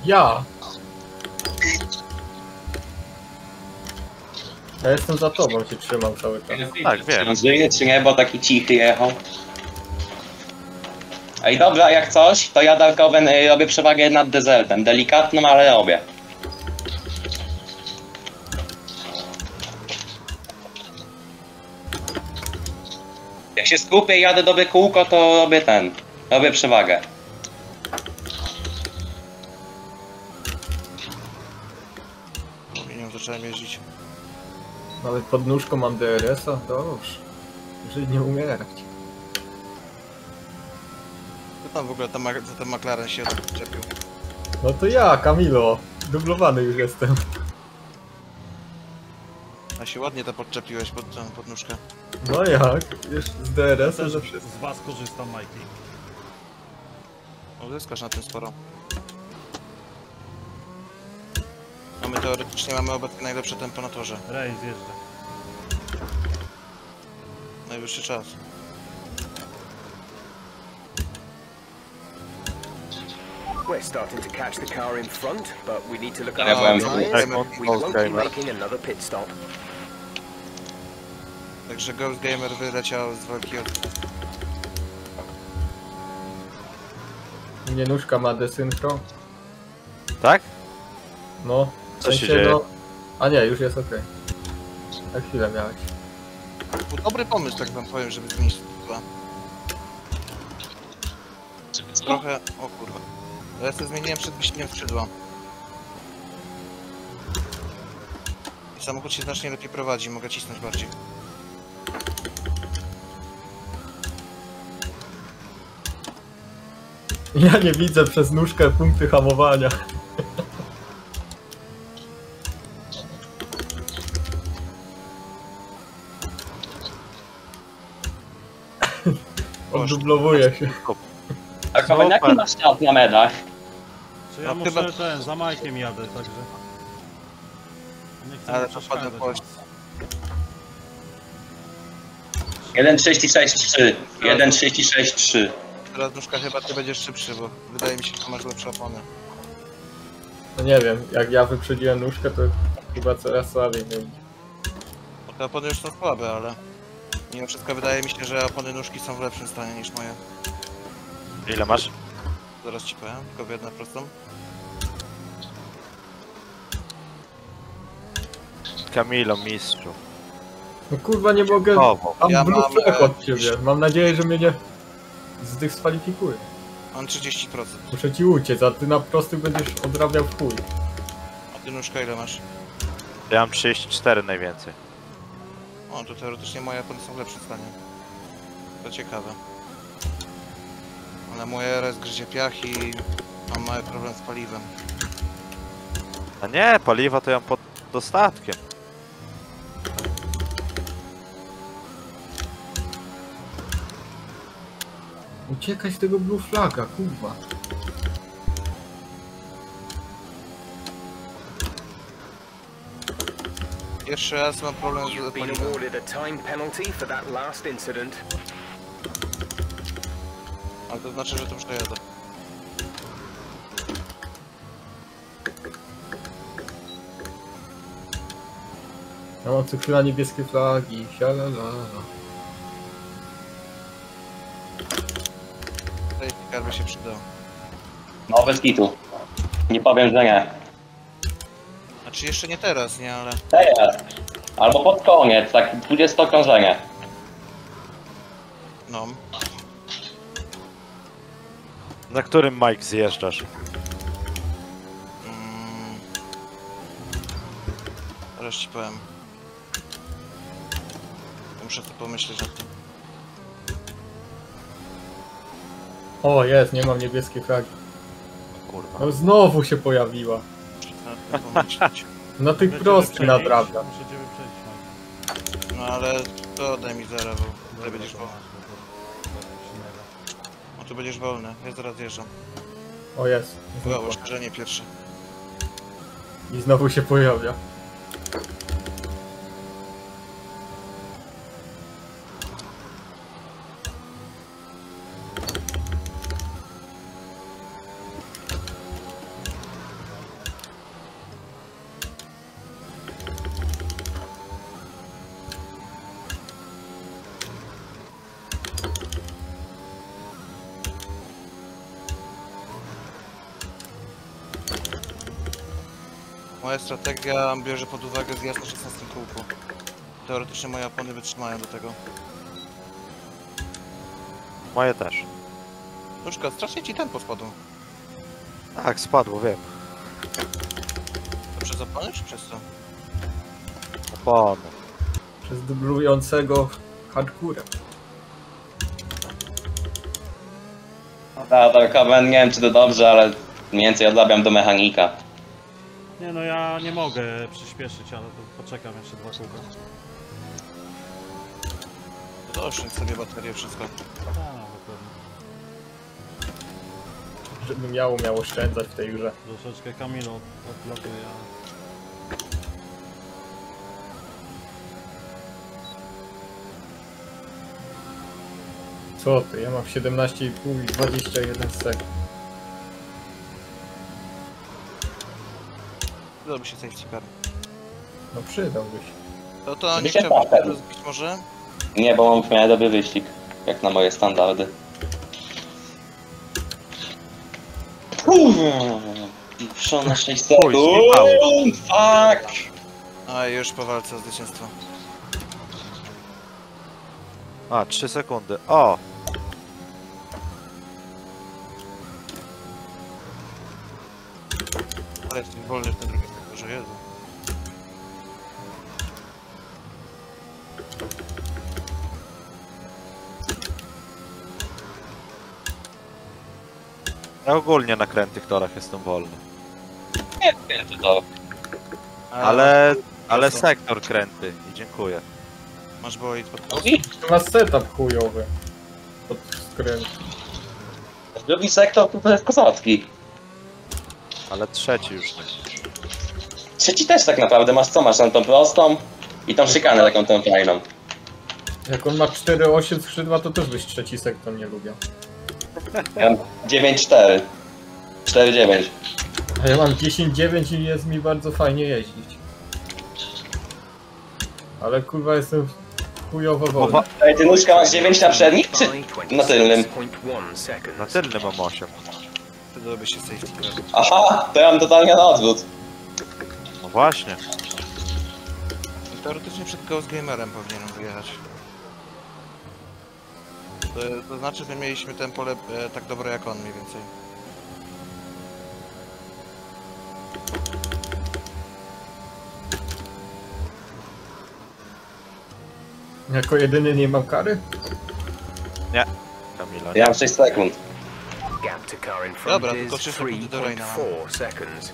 Ja. Ja jestem za tobą, się trzymam cały czas. Tak, wiem. Żyje czy nie, bo taki cichy jechał. Ej, dobra, jak coś, to ja Darkowen y, robię przewagę nad desertem. Delikatną, ale robię. Jak się skupię i jadę dobre kółko, to robię ten. Robię przewagę. Zacząłem jeździć. Nawet pod nóżką mam DRS-a, dobrze. Żyć nie umierać. Co tam w ogóle za ten McLaren się odczepił? No to ja, Kamilo. Dublowany już jestem. A się ładnie to podczepiłeś pod, tą- pod nóżkę. No jak? Wiesz, z DRS-a, Też że wszystko. z was korzystam, Mikey. Uzyskasz na tym sporo. No my teoretycznie mamy obecnie najlepsze tempo na torze. Rej, zjeżdża. Najwyższy czas. We're starting to catch the car in front, but we need to look at Ja our. Second, We Ghost won't be Gamer. making another pit stop. Także Ghost Gamer wyleciał z walki od... Nie nóżka ma desynchro. Tak? No. Co się dzieje? no- A nie, już jest okej. Na chwilę miałeś. Był dobry pomysł, tak wam powiem, żeby zmienić tytuła. Trochę... o kurwa. Ja sobie zmieniłem przed wyścigiem skrzydła. I samochód się znacznie lepiej prowadzi, mogę cisnąć bardziej. Ja nie widzę przez nóżkę punkty hamowania. Oddublowuje się. Darkoven, jaki Super. masz start na medach? Czy ja No, muszę chyba- ten, za Majkiem jadę, także... Nie chcę Ale mu to przeszkadzać. padło kość. 1.36.3. 1.36.3. Teraz nóżka chyba ty będziesz szybszy, bo wydaje mi się, że masz lepsze opony. No nie wiem, jak ja wyprzedziłem nóżkę, to chyba coraz słabiej będzie. Bo te opony już są słabe, ale... Mimo wszystko wydaje mi się, że opony nóżki są w lepszym stanie niż moje. Ile masz? Zaraz ci powiem, tylko w jedną prostą. Kamilo, mistrzu. No kurwa nie mogę... Chował. Mam Ja blue mam, flag e, od ciebie. Mam nadzieję, że mnie nie zdyskwalifikuje. Mam 30%. Muszę ci uciec, a ty na prostych będziesz odrabiał w chuj. A ty nóżka ile masz? Ja mam 34 najwięcej. O, to teoretycznie moje opony są w lepszym stanie. To ciekawe. Ale moje RS gryzie piach i mam mały problem z paliwem. A nie, paliwa to ja mam pod dostatkiem. Uciekaj z tego blue flaga, kurwa. Pierwszy raz mam problem z You've been paliwem. awarded a time penalty for that last incident. Ale to znaczy, że to już dojadę. Ja mam co chwila niebieskie flagi, sialala. Tutaj kar by się przydał. No bez kitu. Nie powiem, że nie. Znaczy jeszcze nie teraz, nie, ale... Teraz. Albo pod koniec, tak 20 okrążenie. No. Na którym Mike zjeżdżasz? Mm. Teraz ci powiem. Muszę to pomyśleć nad tym. O, jest, nie mam niebieskiej flagi. Kurwa. No znowu się pojawiła. Nad tym pomyśleć. Na tych prostych cię wyprzedzić, Majek. No ale to daj mi zero, bo tutaj będziesz to wolny. masz, bo to- to się nie da. O, tu będziesz wolny. Ja zaraz zjeżdżam. O, jest. Było oświeżenie pierwsze. I znowu się pojawia. Strategia bierze pod uwagę zjazd na 16 kółku. Teoretycznie moje opony wytrzymają do tego. Moje też. Nóżka, strasznie ci tempo spadło. Tak, spadło, wiem. To przez opony czy przez co? Opony. Przez dublującego hardcore. Da, Darkoven, nie wiem czy to dobrze, ale mniej więcej odlabiam do mechanika. Nie no, ja nie mogę przyspieszyć, ale to poczekam jeszcze dwa kółka. To oszczędź sobie baterię, wszystko. A, no, dokładnie. Żeby miało miał oszczędzać w tej grze. Troszeczkę Kamilo odlatuje, ale... Co ty? Ja mam 17,5 i 21 sekund. Przydałby się safety car. No przydałby się. To to nie chciałbym tak. rozbić może? Nie, bo mam w miarę dobry wyścig. Jak na moje standardy. Muszę na 6 sekund. Fuck! A już po walce o zwycięstwo. A, 3 sekundy. O! Ale jestem wolny w tym drugim sektorze, Jezu. Ja ogólnie na krętych torach jestem wolny. Nie wiem, czy to. Ale, ale sektor kręty. I dziękuję. Masz bolid pod Mówi? Ma setup chujowy. Pod skręt. Drugi sektor to jest kozacki. Ale trzeci już nie. Trzeci też tak naprawdę masz co? Masz tam tą prostą i tą szykanę taką tą fajną. Jak on ma 4-8 skrzydła, to też byś trzeci sektor nie lubił. Ja mam 9-4. 4-9. A ja mam 10-9 i jest mi bardzo fajnie jeździć. Ale kurwa jestem chujowo wolny. Ej, ty nóżka masz 9 na przednich czy na tylnym? 26.1 seconds. Na tylnym mam 8. Wtedy robi się safety. Aha, to ja mam totalnie na odwrót. Właśnie. Teoretycznie przed Ghost Gamerem powinienem wyjechać. To, to znaczy, że mieliśmy tempo lep, e, tak dobre jak on mniej więcej. Jako jedyny nie mam kary? Kamila. Ja mam 6 sekund. Dobra, tylko is trzy sekundy do Reina mam. 3.4 seconds.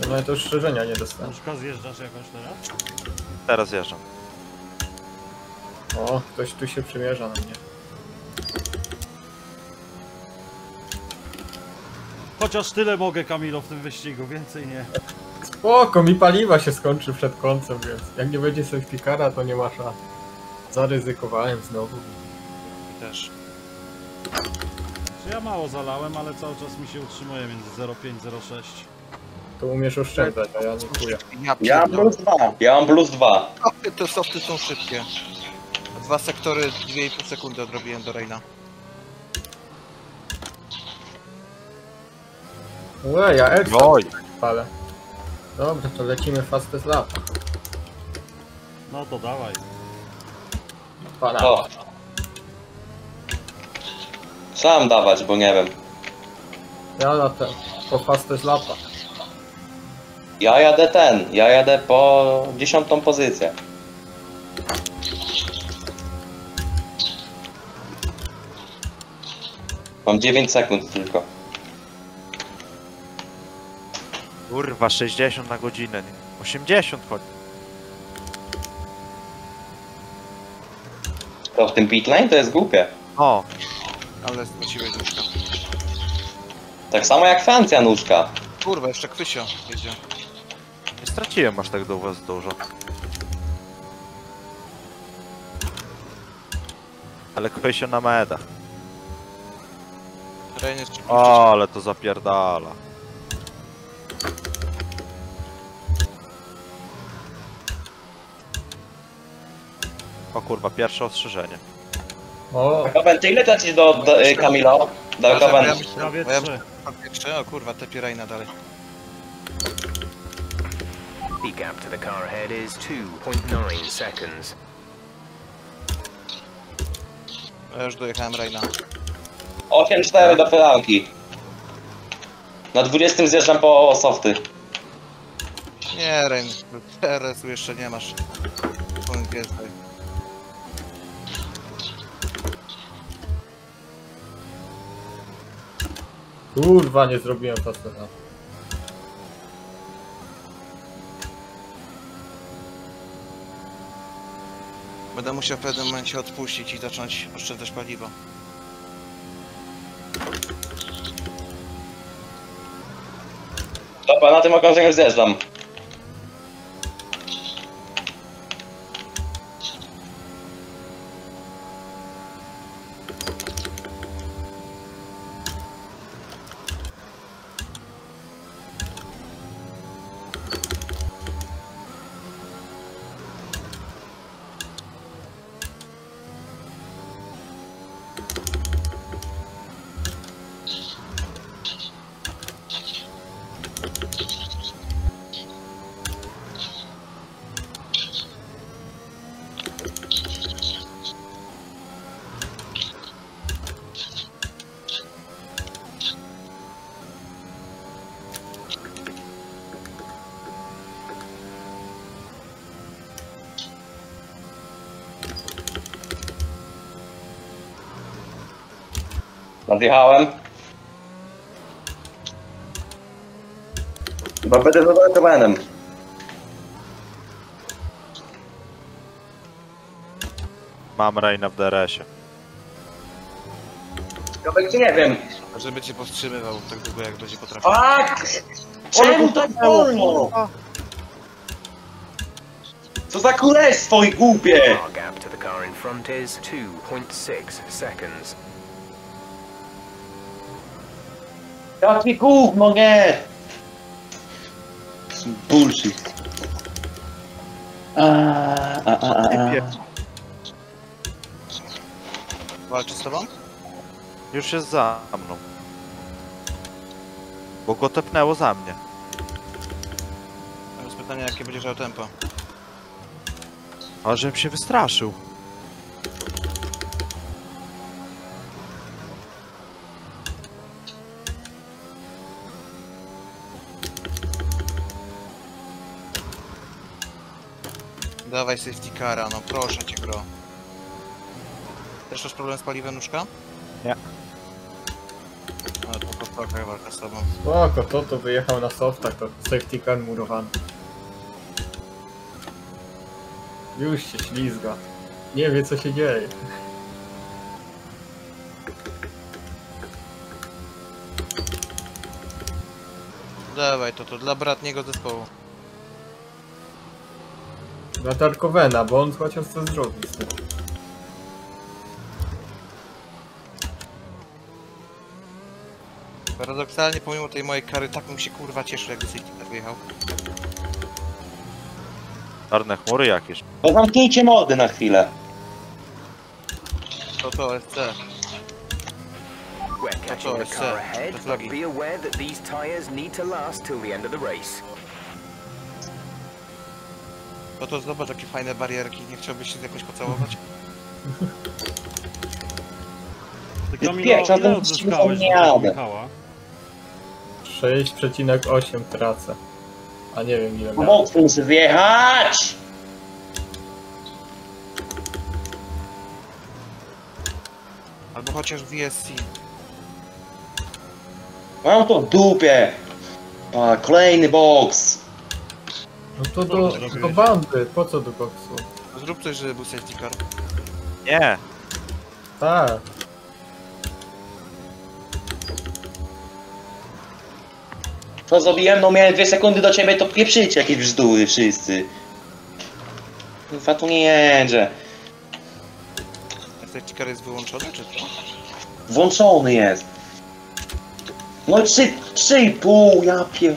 No ale to ostrzeżenia nie dostałem. Nóżka zjeżdżasz jakoś teraz? Teraz jeżdżam. O, ktoś tu się przymierza na mnie. Chociaż tyle mogę Kamilo w tym wyścigu, więcej nie. Spoko, mi paliwa się skończy przed końcem, więc jak nie będzie safety cara, to nie ma szans. Zaryzykowałem znowu. I też. Ja mało zalałem, ale cały czas mi się utrzymuje między 0,5 0,6. To umiesz oszczędzać, a ja nie kuję. Ja Ja mam pierdolę. plus 2. Ja mam plus 2. Softy, te softy są szybkie. Dwa sektory, 2,5 sekundy odrobiłem do Reina. Łe, ja extra Oj! palę. Dobra, to lecimy fastest lap. No to dawaj. Pana. O. Sam dawać, bo nie wiem. Ja latem. Po fastest lapa. Ja jadę ten. Ja jadę po dziesiątą pozycję. Mam 9 sekund tylko. Kurwa, 60 na godzinę. nie? 80 chodź. To w tym pitlane to jest głupie. O, Ale straciłeś nóżka. Tak samo jak Francja nóżka. Kurwa, jeszcze Krysio jedzie. Nie straciłem aż tak do was dużo. Ale kwestia na meda. O, ale to zapierdala. O kurwa, pierwsze ostrzeżenie. O, Darkoven, ty ile tracisz do, do y, Prawie ja 3. Jeszcze? O kurwa, tepi Reina dalej. The gap to the car ahead is 2.9 seconds. Ja już dojechałem Reina. 8-4 do Ferrari. Na 20 zjeżdżam po softy. Nie, Rein, TRS-u jeszcze nie masz. Punkt kurwa, nie zrobiłem fastest Będę musiał w pewnym momencie odpuścić i zacząć oszczędzać paliwo. Dobra, na tym okrążeniu zjeżdżam. Nadjechałem. Chyba będę za. Mam Reina w DRS-ie. Kawek, nie wiem. Żeby cię powstrzymywał tak długo jak będzie potrafił. Fuck! Czemu tak wolno? Co za królestwo i głupie! Gap to the car in front is 2.6 seconds. Jakie gówno, nie! Bullshit. A, a, a, a, a. Walczy z tobą? Już jest za mną. Bo go tepnęło za mnie. Teraz pytanie jakie będziesz miał tempo. A żebym się wystraszył. Dawaj safety cara, no proszę cię gro. Też masz problem z paliwem nóżka? Nie. Ale to po prokach walka z tobą. Spoko, to to wyjechał na softach, to safety car murowany. Już się ślizga. Nie wie co się dzieje. Dawaj to, to dla bratniego zespołu. Na Tarkowena, bo on chociaż co zrobi z tym. Paradoksalnie pomimo tej mojej kary tak bym się kurwa cieszył jakby safety car wyjechał. Czarne chmury jakieś. To zamknijcie mody na chwilę. To to SC. We're catching the it's, car uh, ahead, the but flaggy. be aware that these tyres need to last till the end of the race. To to zobacz jakie fajne barierki, nie chciałbyś się z jakąś pocałować? Ty Kamilo, piecz, ile ten odzyskałeś nie do tego jadę. Michała? 6,8 tracę. A nie wiem ile miałem. Mocno muszę zjechać! Albo chociaż VSC. Mam to w dupie! A, kolejny box! No to do, zrobiłeś? do bandy, po co do koksu? Zrób coś, żeby był safety car. Nie! Tak. Co zrobiłem? No miałem dwie sekundy do ciebie, to pieprzycie jakieś bzdury wszyscy. Kurwa, tu nie jedzie. Safety car jest wyłączony, czy co? Włączony jest. No trzy, trzy i pół, ja pier...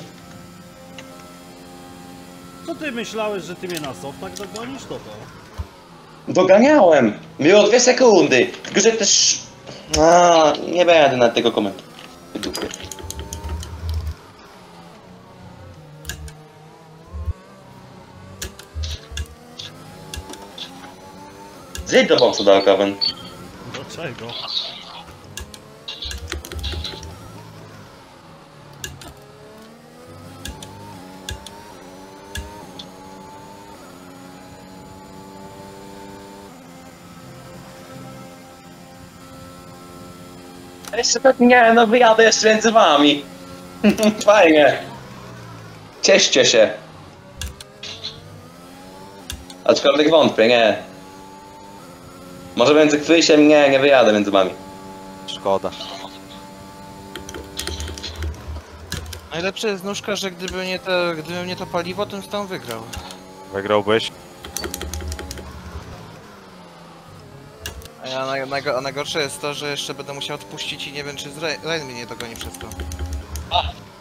Co ty myślałeś, że ty mnie na softach dogonisz? To to. Doganiałem. Było dwie sekundy. Tylko, że też... A, nie będę na tego komentował. W dupie. Zjedź do boxu, Dalkoven. Do czego? Jeszcze tak nie, no wyjadę jeszcze między wami. Fajnie. Cieszcie się. Aczkolwiek wątpię, nie. Może między Krysiem, nie, nie wyjadę między wami. Szkoda. Najlepsze jest nóżka, że gdyby nie, te, gdyby nie to paliwo, to bym z tą wygrał. Wygrałbyś? A, naj, najgo- a najgorsze jest to, że jeszcze będę musiał odpuścić i nie wiem, czy z Rain mnie nie dogoni przez to.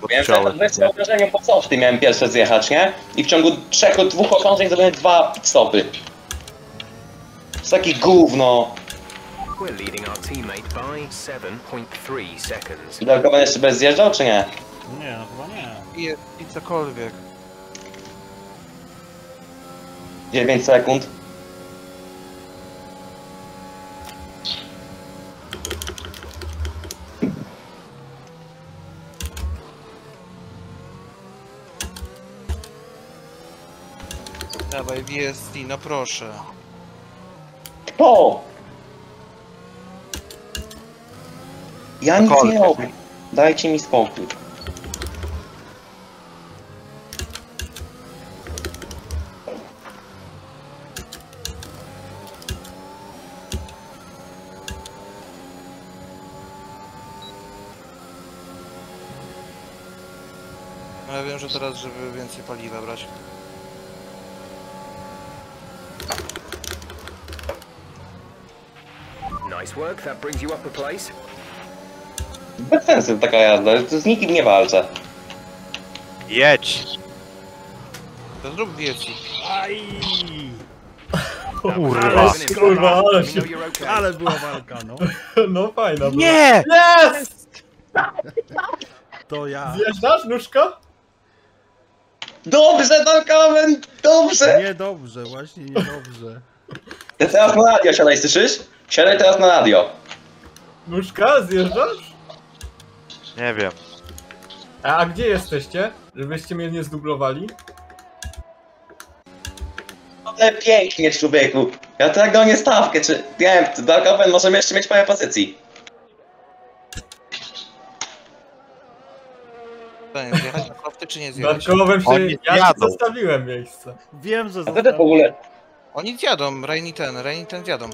Bo Miałem wersję obrażenia po softy miałem pierwsze zjechać, nie? I w ciągu trzech, dwóch okrążeń zrobiłem dwa stopy. To jest takie gówno. We're leading our teammate by 7.3 seconds. I Dalkoven jeszcze bez zjeżdżał, czy nie? Nie, no chyba nie. I, i cokolwiek. 9 sekund. Dawaj BST, no proszę. Kto? Ja nic nie robię. Dajcie mi spokój. No ja wiem, że teraz, żeby więcej paliwa brać. Nice work, that brings you up a place. Bez sensu taka jazda, z nikim nie walczę. Jedź! To zrób wieci. Aj! Kurwa! Kurwa, ale się... okay. Ale była walka, no. No fajna była. Nie! Jest! To ja. Zjeżdżasz, nóżka? Dobrze, Darkoven, dobrze! Niedobrze, właśnie niedobrze. Ty teraz na radio siadaj, słyszysz? Siadaj teraz na radio. Nóżka, zjeżdżasz? Nie wiem. A, a gdzie jesteście? Żebyście mnie nie zdublowali? Ale pięknie, człowieku. Ja tak gonię stawkę, czy... Nie wiem, Darkoven możemy jeszcze mieć parę pozycji. Ten, zjechać na softy czy nie zjechać? Darkowem się... Oni Ja jadą. zostawiłem miejsce. Wiem, że A wtedy w ogóle... Oni zjadą, Rain i ten, Rain i ten zjadą.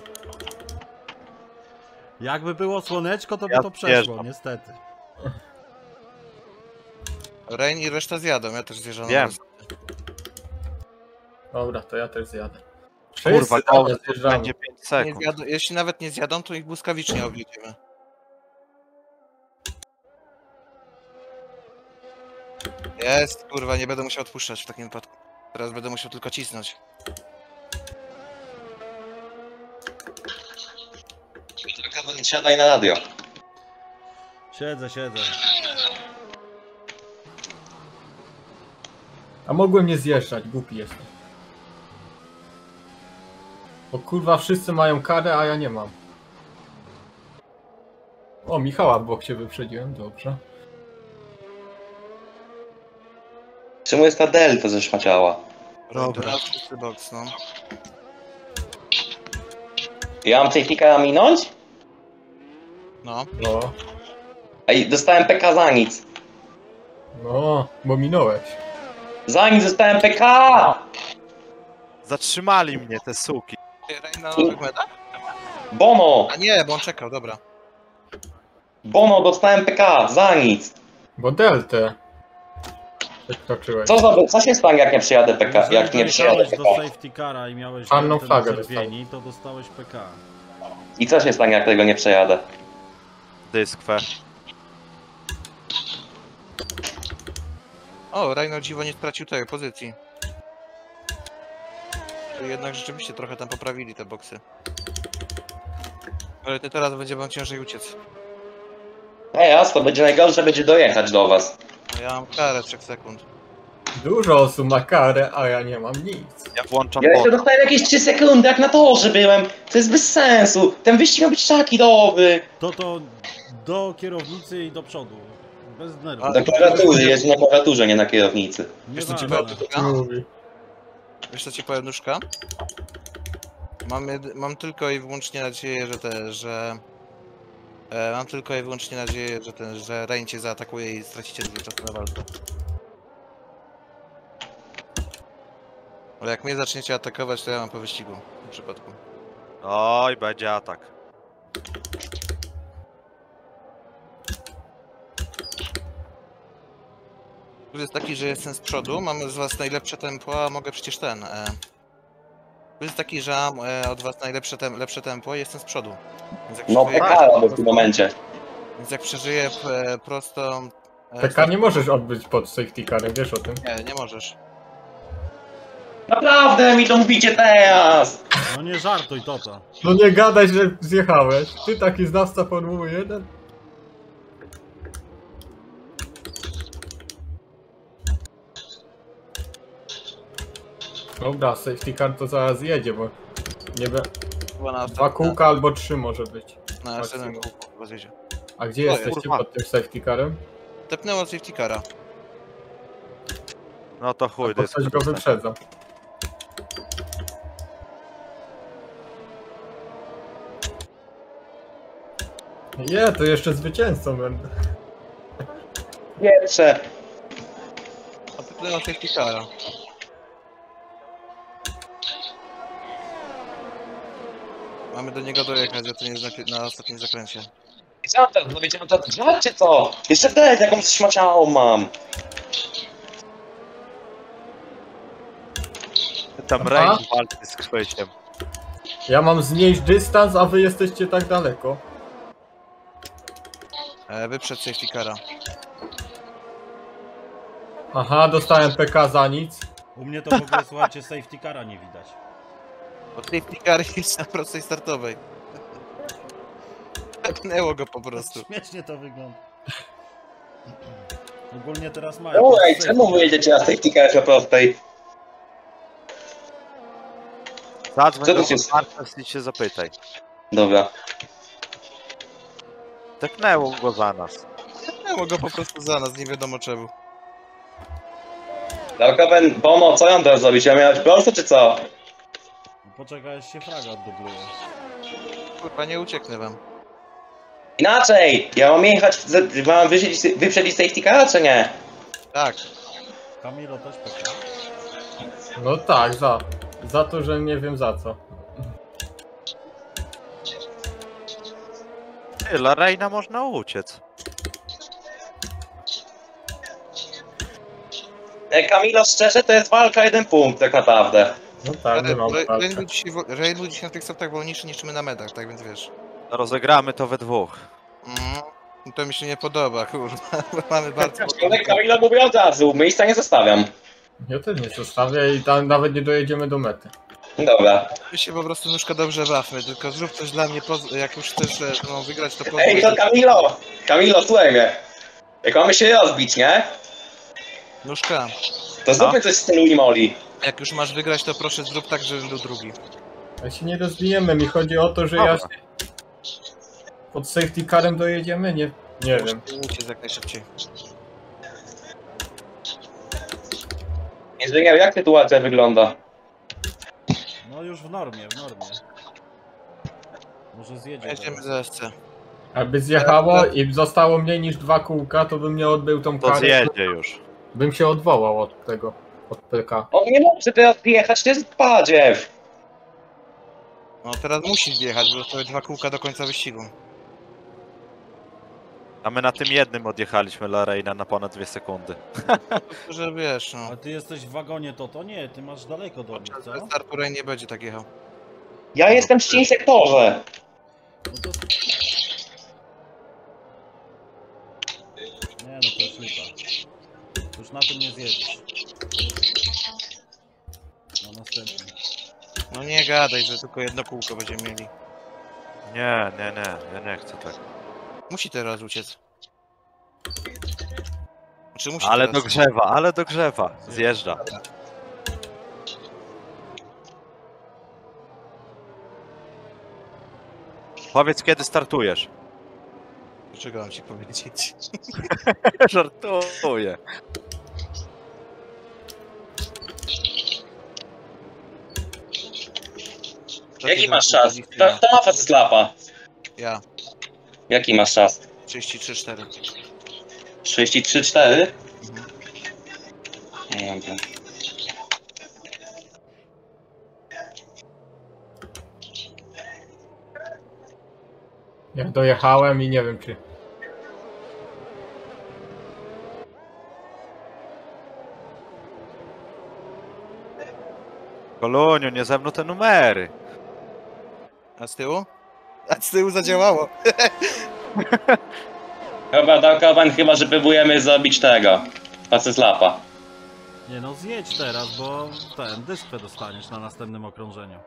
Jakby było słoneczko, to by Ja to przeszło, zjeżdżam. niestety. Rain i reszta zjadą, ja też zjeżdżam. Wiem. Dobra, to ja też zjadę. Kurwa, Wszyscy tam zjeżdżamy. będzie 5 Nie sekund. zjadą, jeśli nawet nie zjadą, to ich błyskawicznie objedziemy. Jest, kurwa, nie będę musiał odpuszczać w takim wypadku. Teraz będę musiał tylko cisnąć. Darkoven, siadaj na radio. Siedzę, siedzę. A mogłem nie zjeżdżać, głupi jestem. Bo kurwa wszyscy mają karę, a ja nie mam. O, Michała w boksie wyprzedziłem, dobrze. Czemu jest ta delta ze szmaciała? Dobra. Wszyscy box, no. Ja mam cara minąć? No. No, Ej, dostałem PK za nic. no, bo minąłeś. Za nic dostałem PK! Zatrzymali mnie te suki. Bono! A nie, bo on czekał, dobra. Bono, dostałem PK, za nic. Bo deltę. Przekroczyłeś. Co za... Co się stanie, jak nie przyjadę PK, Jeżeli jak nie przyjadę dojechałeś do PK? safety cara i miałeś Czarną flagę to dostałeś PK. I co się stanie, jak tego nie przejadę? Dyskwę. O, Rain o dziwo nie stracił tej pozycji. To jednak rzeczywiście trochę tam poprawili te boksy. Ale ty teraz będzie wam ciężej uciec. Ej, jasno, będzie najgorsze, będzie dojechać do was. No ja mam karę 3 sekund. Dużo osób ma karę, a ja nie mam nic. Ja włączam Ja jeszcze dostałem jakieś 3 sekundy, jak na torze byłem. To jest bez sensu. Ten wyścig miał być taki dobry. To to do kierownicy i do przodu. Bez nerwów. Na klawiaturze, jest na klawiaturze, nie na kierownicy. Nie Wiesz, co ci powiem? Wiesz co ci powiem, nóżka? Mam, mam tylko i wyłącznie nadzieję, że te, że... E, mam tylko i wyłącznie nadzieję, że ten, że Rain cię zaatakuje i stracicie dużo czasu na walkę. Ale jak mnie zaczniecie atakować, to ja mam po wyścigu w tym przypadku. Oj, będzie atak. Plus jest taki, że jestem z przodu, mam z was najlepsze tempo, a mogę przecież ten... E... Plus jest taki, że mam e, od was najlepsze tem lepsze tempo i jestem z przodu. Więc jak No przeżyję- PK robię w tym momencie. Więc jak przeżyję e, prostą... E, PK nie możesz odbyć pod safety carem, wiesz o tym? Nie, nie możesz. Naprawdę mi to mówicie teraz! No nie żartuj, Tota. No nie gadaj, że zjechałeś. Ty taki znawca Formuły 1? Dobra, safety car to zaraz jedzie, bo nie be... Chyba na dwa kółka albo trzy może być. Na następnym kółku chyba zjedzie. A gdzie O, jesteście kurwa. pod tym safety carem? Tepnęło safety cara. No to chuj, Bo ktoś dyskwę. go wyprzedza. Nie, to jeszcze zwycięzcą będę. Pierwsze. A tepnęło safety cara. Mamy do niego dojechać na, tym, na ostatnim zakręcie. Widziałem ten, tak, no widziałem ten tak, grzać? Jeszcze wtedy jakąś szmaciałą mam. Tam Aha. range walczy z krweciem. Ja mam zmniejszyć dystans, a wy jesteście tak daleko. E, wyprzed safety cara. Aha, dostałem PK za nic. U mnie to w ogóle, słuchajcie, safety cara nie widać. Bo safety car jest na prostej startowej. Pepnęło go po prostu. Śmiesznie to wygląda. Ogólnie teraz mają. Ej, safety czemu wy jedziecie na safety car na prostej? Zadzwoń Co do jest? I się zapytaj. Dobra. Tepnęło go za nas. Pepnęło go po prostu za nas, nie wiadomo czemu. Darkoven, Bono, co ja mam teraz zrobić? Ja miałem prosto czy co? Poczekaj, aż się fraga oddubluje. Kurwa, nie ucieknę wam. Inaczej! Ja mam jechać, z- mam wyprzedzić, wyprzedzić safety car, czy nie? Tak. Kamilo też poczekaj. No tak, za. Za to, że nie wiem za co. Ty, dla Reina można uciec. E, Kamilo, szczerze, to jest walka jeden punkt, tak naprawdę. No tak, nie mam był dzisiaj wo- dzisiaj na tych startach wolniejszy niż my na medach, tak więc wiesz. No Rozegramy to we dwóch. Mm, to mi się nie podoba, kurwa. bo Mamy bardzo... Ale Kamilo mówi od razu, miejsca nie zostawiam. Ja też nie zostawię i tam nawet nie dojedziemy do mety. Dobra. My się po prostu nóżka dobrze bawmy, tylko zrób coś dla mnie, poz- jak już chcesz e, ze mną wygrać, to pozwól. Ej, to Kamilo! Kamilo, słuchaj mnie. Jak mamy się rozbić, nie? Nóżka, To zróbmy coś w stylu Imoli. Jak już masz wygrać, to proszę zrób tak, żebym był drugi. A się nie rozbijemy, mi chodzi o to, że ja Dobra. się... Pod safety carem dojedziemy? Nie, nie wiem. Uciec jak najszybciej. Inżynier, jak sytuacja wygląda? No już w normie, w normie. Może zjedzie. Jedziemy za SC. Jakby zjechało i zostało mniej niż dwa kółka, to bym nie odbył tą To karę. zjedzie już. Bym się odwołał od tego, On nie może teraz jechać, to jest badziew. No teraz musi zjechać, bo zostały dwa kółka do końca wyścigu. A my na tym jednym odjechaliśmy dla Reina na ponad dwie sekundy. To, że wiesz, no. A ty jesteś w wagonie to, to nie, ty masz daleko do mnie, co? Rain nie będzie tak jechał. Ja jestem w trzecim sektorze. No to... Nie no, to już lipa. Na tym nie zjedziesz. Na następnym. No nie gadaj, że tylko jedno kółko będziemy mieli. Nie, nie, nie, ja nie chcę tak. Musi teraz uciec. Czy musi Ale teraz? dogrzewa, ale dogrzewa. Zjeżdża. Powiedz kiedy startujesz. Czego mam ci powiedzieć? Żartuję. Jaki masz czas? To, to ma facet lapa. Ja, Jaki masz czas? 33-4. 33-4? Dobra. Ja dojechałem i nie wiem czy... Koloniu, nie ze mną te numery. A z tyłu? A z tyłu zadziałało. Dobra, Darkoven, chyba że próbujemy zrobić tego. Facet lapa. Nie no, zjedź teraz, bo ten, dyskwę dostaniesz na następnym okrążeniu.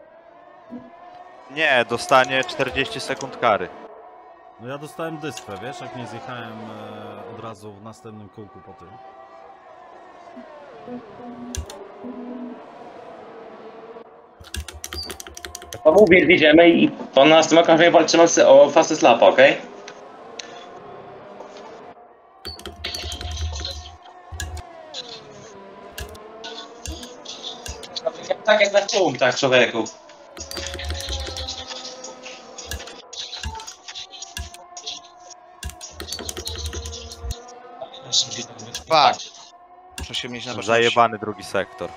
Nie, dostanie 40 sekund kary. No ja dostałem dyskwę, wiesz, jak nie zjechałem e, od razu w następnym kółku po tym. To mówię, idziemy i po nas tym okrążeniu walczymy o facet lapa, okej? Tak jest na punktach, człowieku. Fuck. Muszę się mieć na. Zajebany drugi sektor.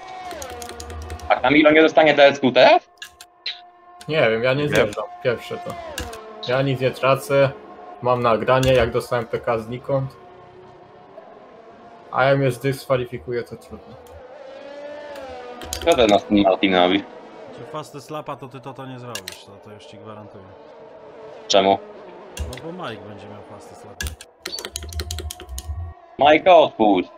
A Kamilo nie dostanie DSQ teraz? Nie wiem, ja nie zjeżdżam. Pierwsze to. Ja nic nie tracę. Mam nagranie, jak dostałem PK znikąd. A jak mnie zdyskwalifikuje, to trudno. Szkoda nas ten Martin robi. Czy fasty slapa to ty to, to nie zrobisz, to, to już ci gwarantuję. Czemu? No bo Mike będzie miał fasty slapa. Mike, odpuść.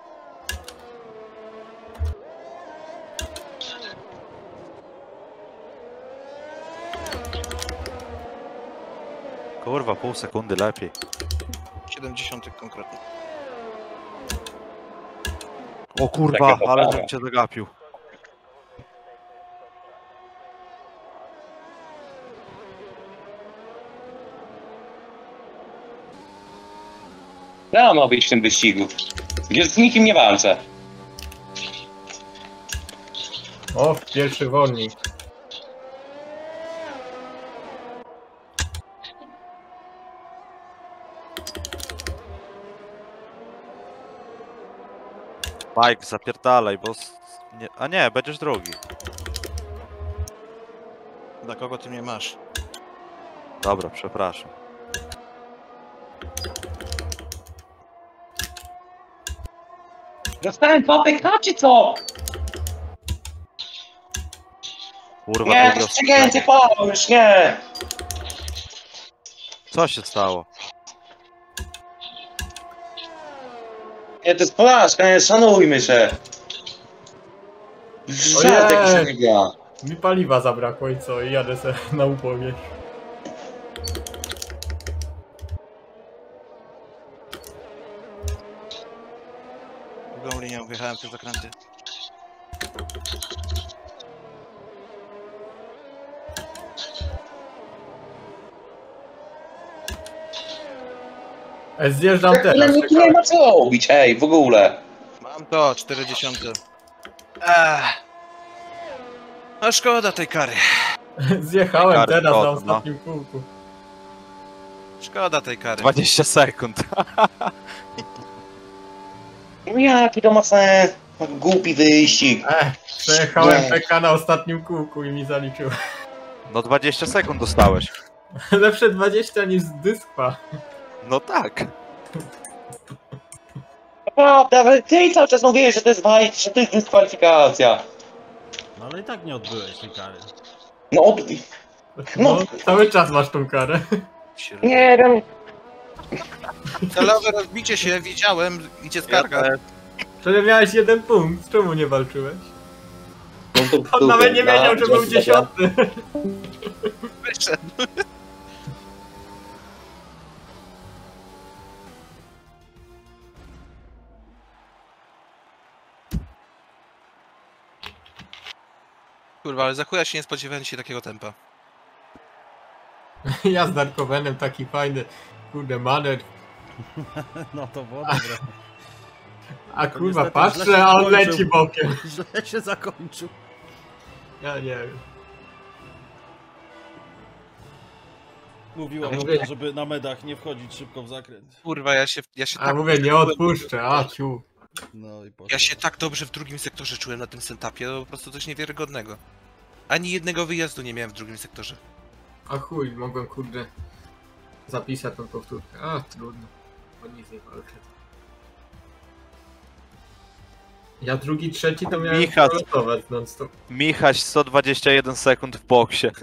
Kurwa, pół sekundy lepiej. 70 konkretnie. O kurwa, ale żebym cię zagapił. Ja mam robić w tym wyścigu. Gdzie z nikim nie walczę. O, pierwszy wolnik. Mike, zapierdalaj, bo... s- Nie, a nie, będziesz drugi. Dla kogo ty mnie masz? Dobra, przepraszam. Dostałem dwa PK, czy co? Kurwa, Nie, to wygrał jest przegięcie Paweł, już nie. Co się stało? Nie, to jest porażka, nie, szanujmy się. Jak się nie gra. Mi paliwa zabrakło i co? I jadę se na upowieść. Drugą linią wjechałem w te zakręty. Zjeżdżam Ale teraz. nikt nie ma co robić, ej, w ogóle. Mam to, 40. Ech. No szkoda tej kary. Zjechałem Kary teraz na trudno. ostatnim kółku. Szkoda tej kary. 20 sekund. No jaki to ma sens? Głupi wyścig. E, przejechałem. PK na ostatnim kółku i mi zaliczyło. No 20 sekund dostałeś. Lepsze 20 niż z dyspa. No tak. Naprawdę, ale ty cały czas mówiłeś, że to jest wajt, że to jest dyskwalifikacja. No ale i tak nie odbyłeś tej kary. No, od... No, No. cały czas masz tą karę. nie wiem. Celowe rozbicie się, widziałem, idzie skarga. Przecież miałeś jeden punkt, czemu nie walczyłeś? No to On nawet nie wiedział, no, że był dziesiąty. Wyszedł. Kurwa, ale za chuja się nie spodziewałem się takiego tempa. Ja z Darkowenem taki fajny, kurde, maner. No to było dobre. A To kurwa, patrzę, a on leci bokiem. Źle się zakończył. Ja nie wiem. Że- mówię- żeby na medach nie wchodzić szybko w zakręt. Kurwa, ja się, ja się A tak mówię, nie odpuszczę, a ciu. No i. Ja się tak dobrze w drugim sektorze czułem na tym setupie, to po prostu coś niewiarygodnego. Ani jednego wyjazdu nie miałem w drugim sektorze. A chuj, mogłem kurde zapisać tą powtórkę. A, trudno. Bo nic nie walczę. Ja drugi, trzeci to miałem Michał. przelotować non stop. Michaś 121 sekund w boksie.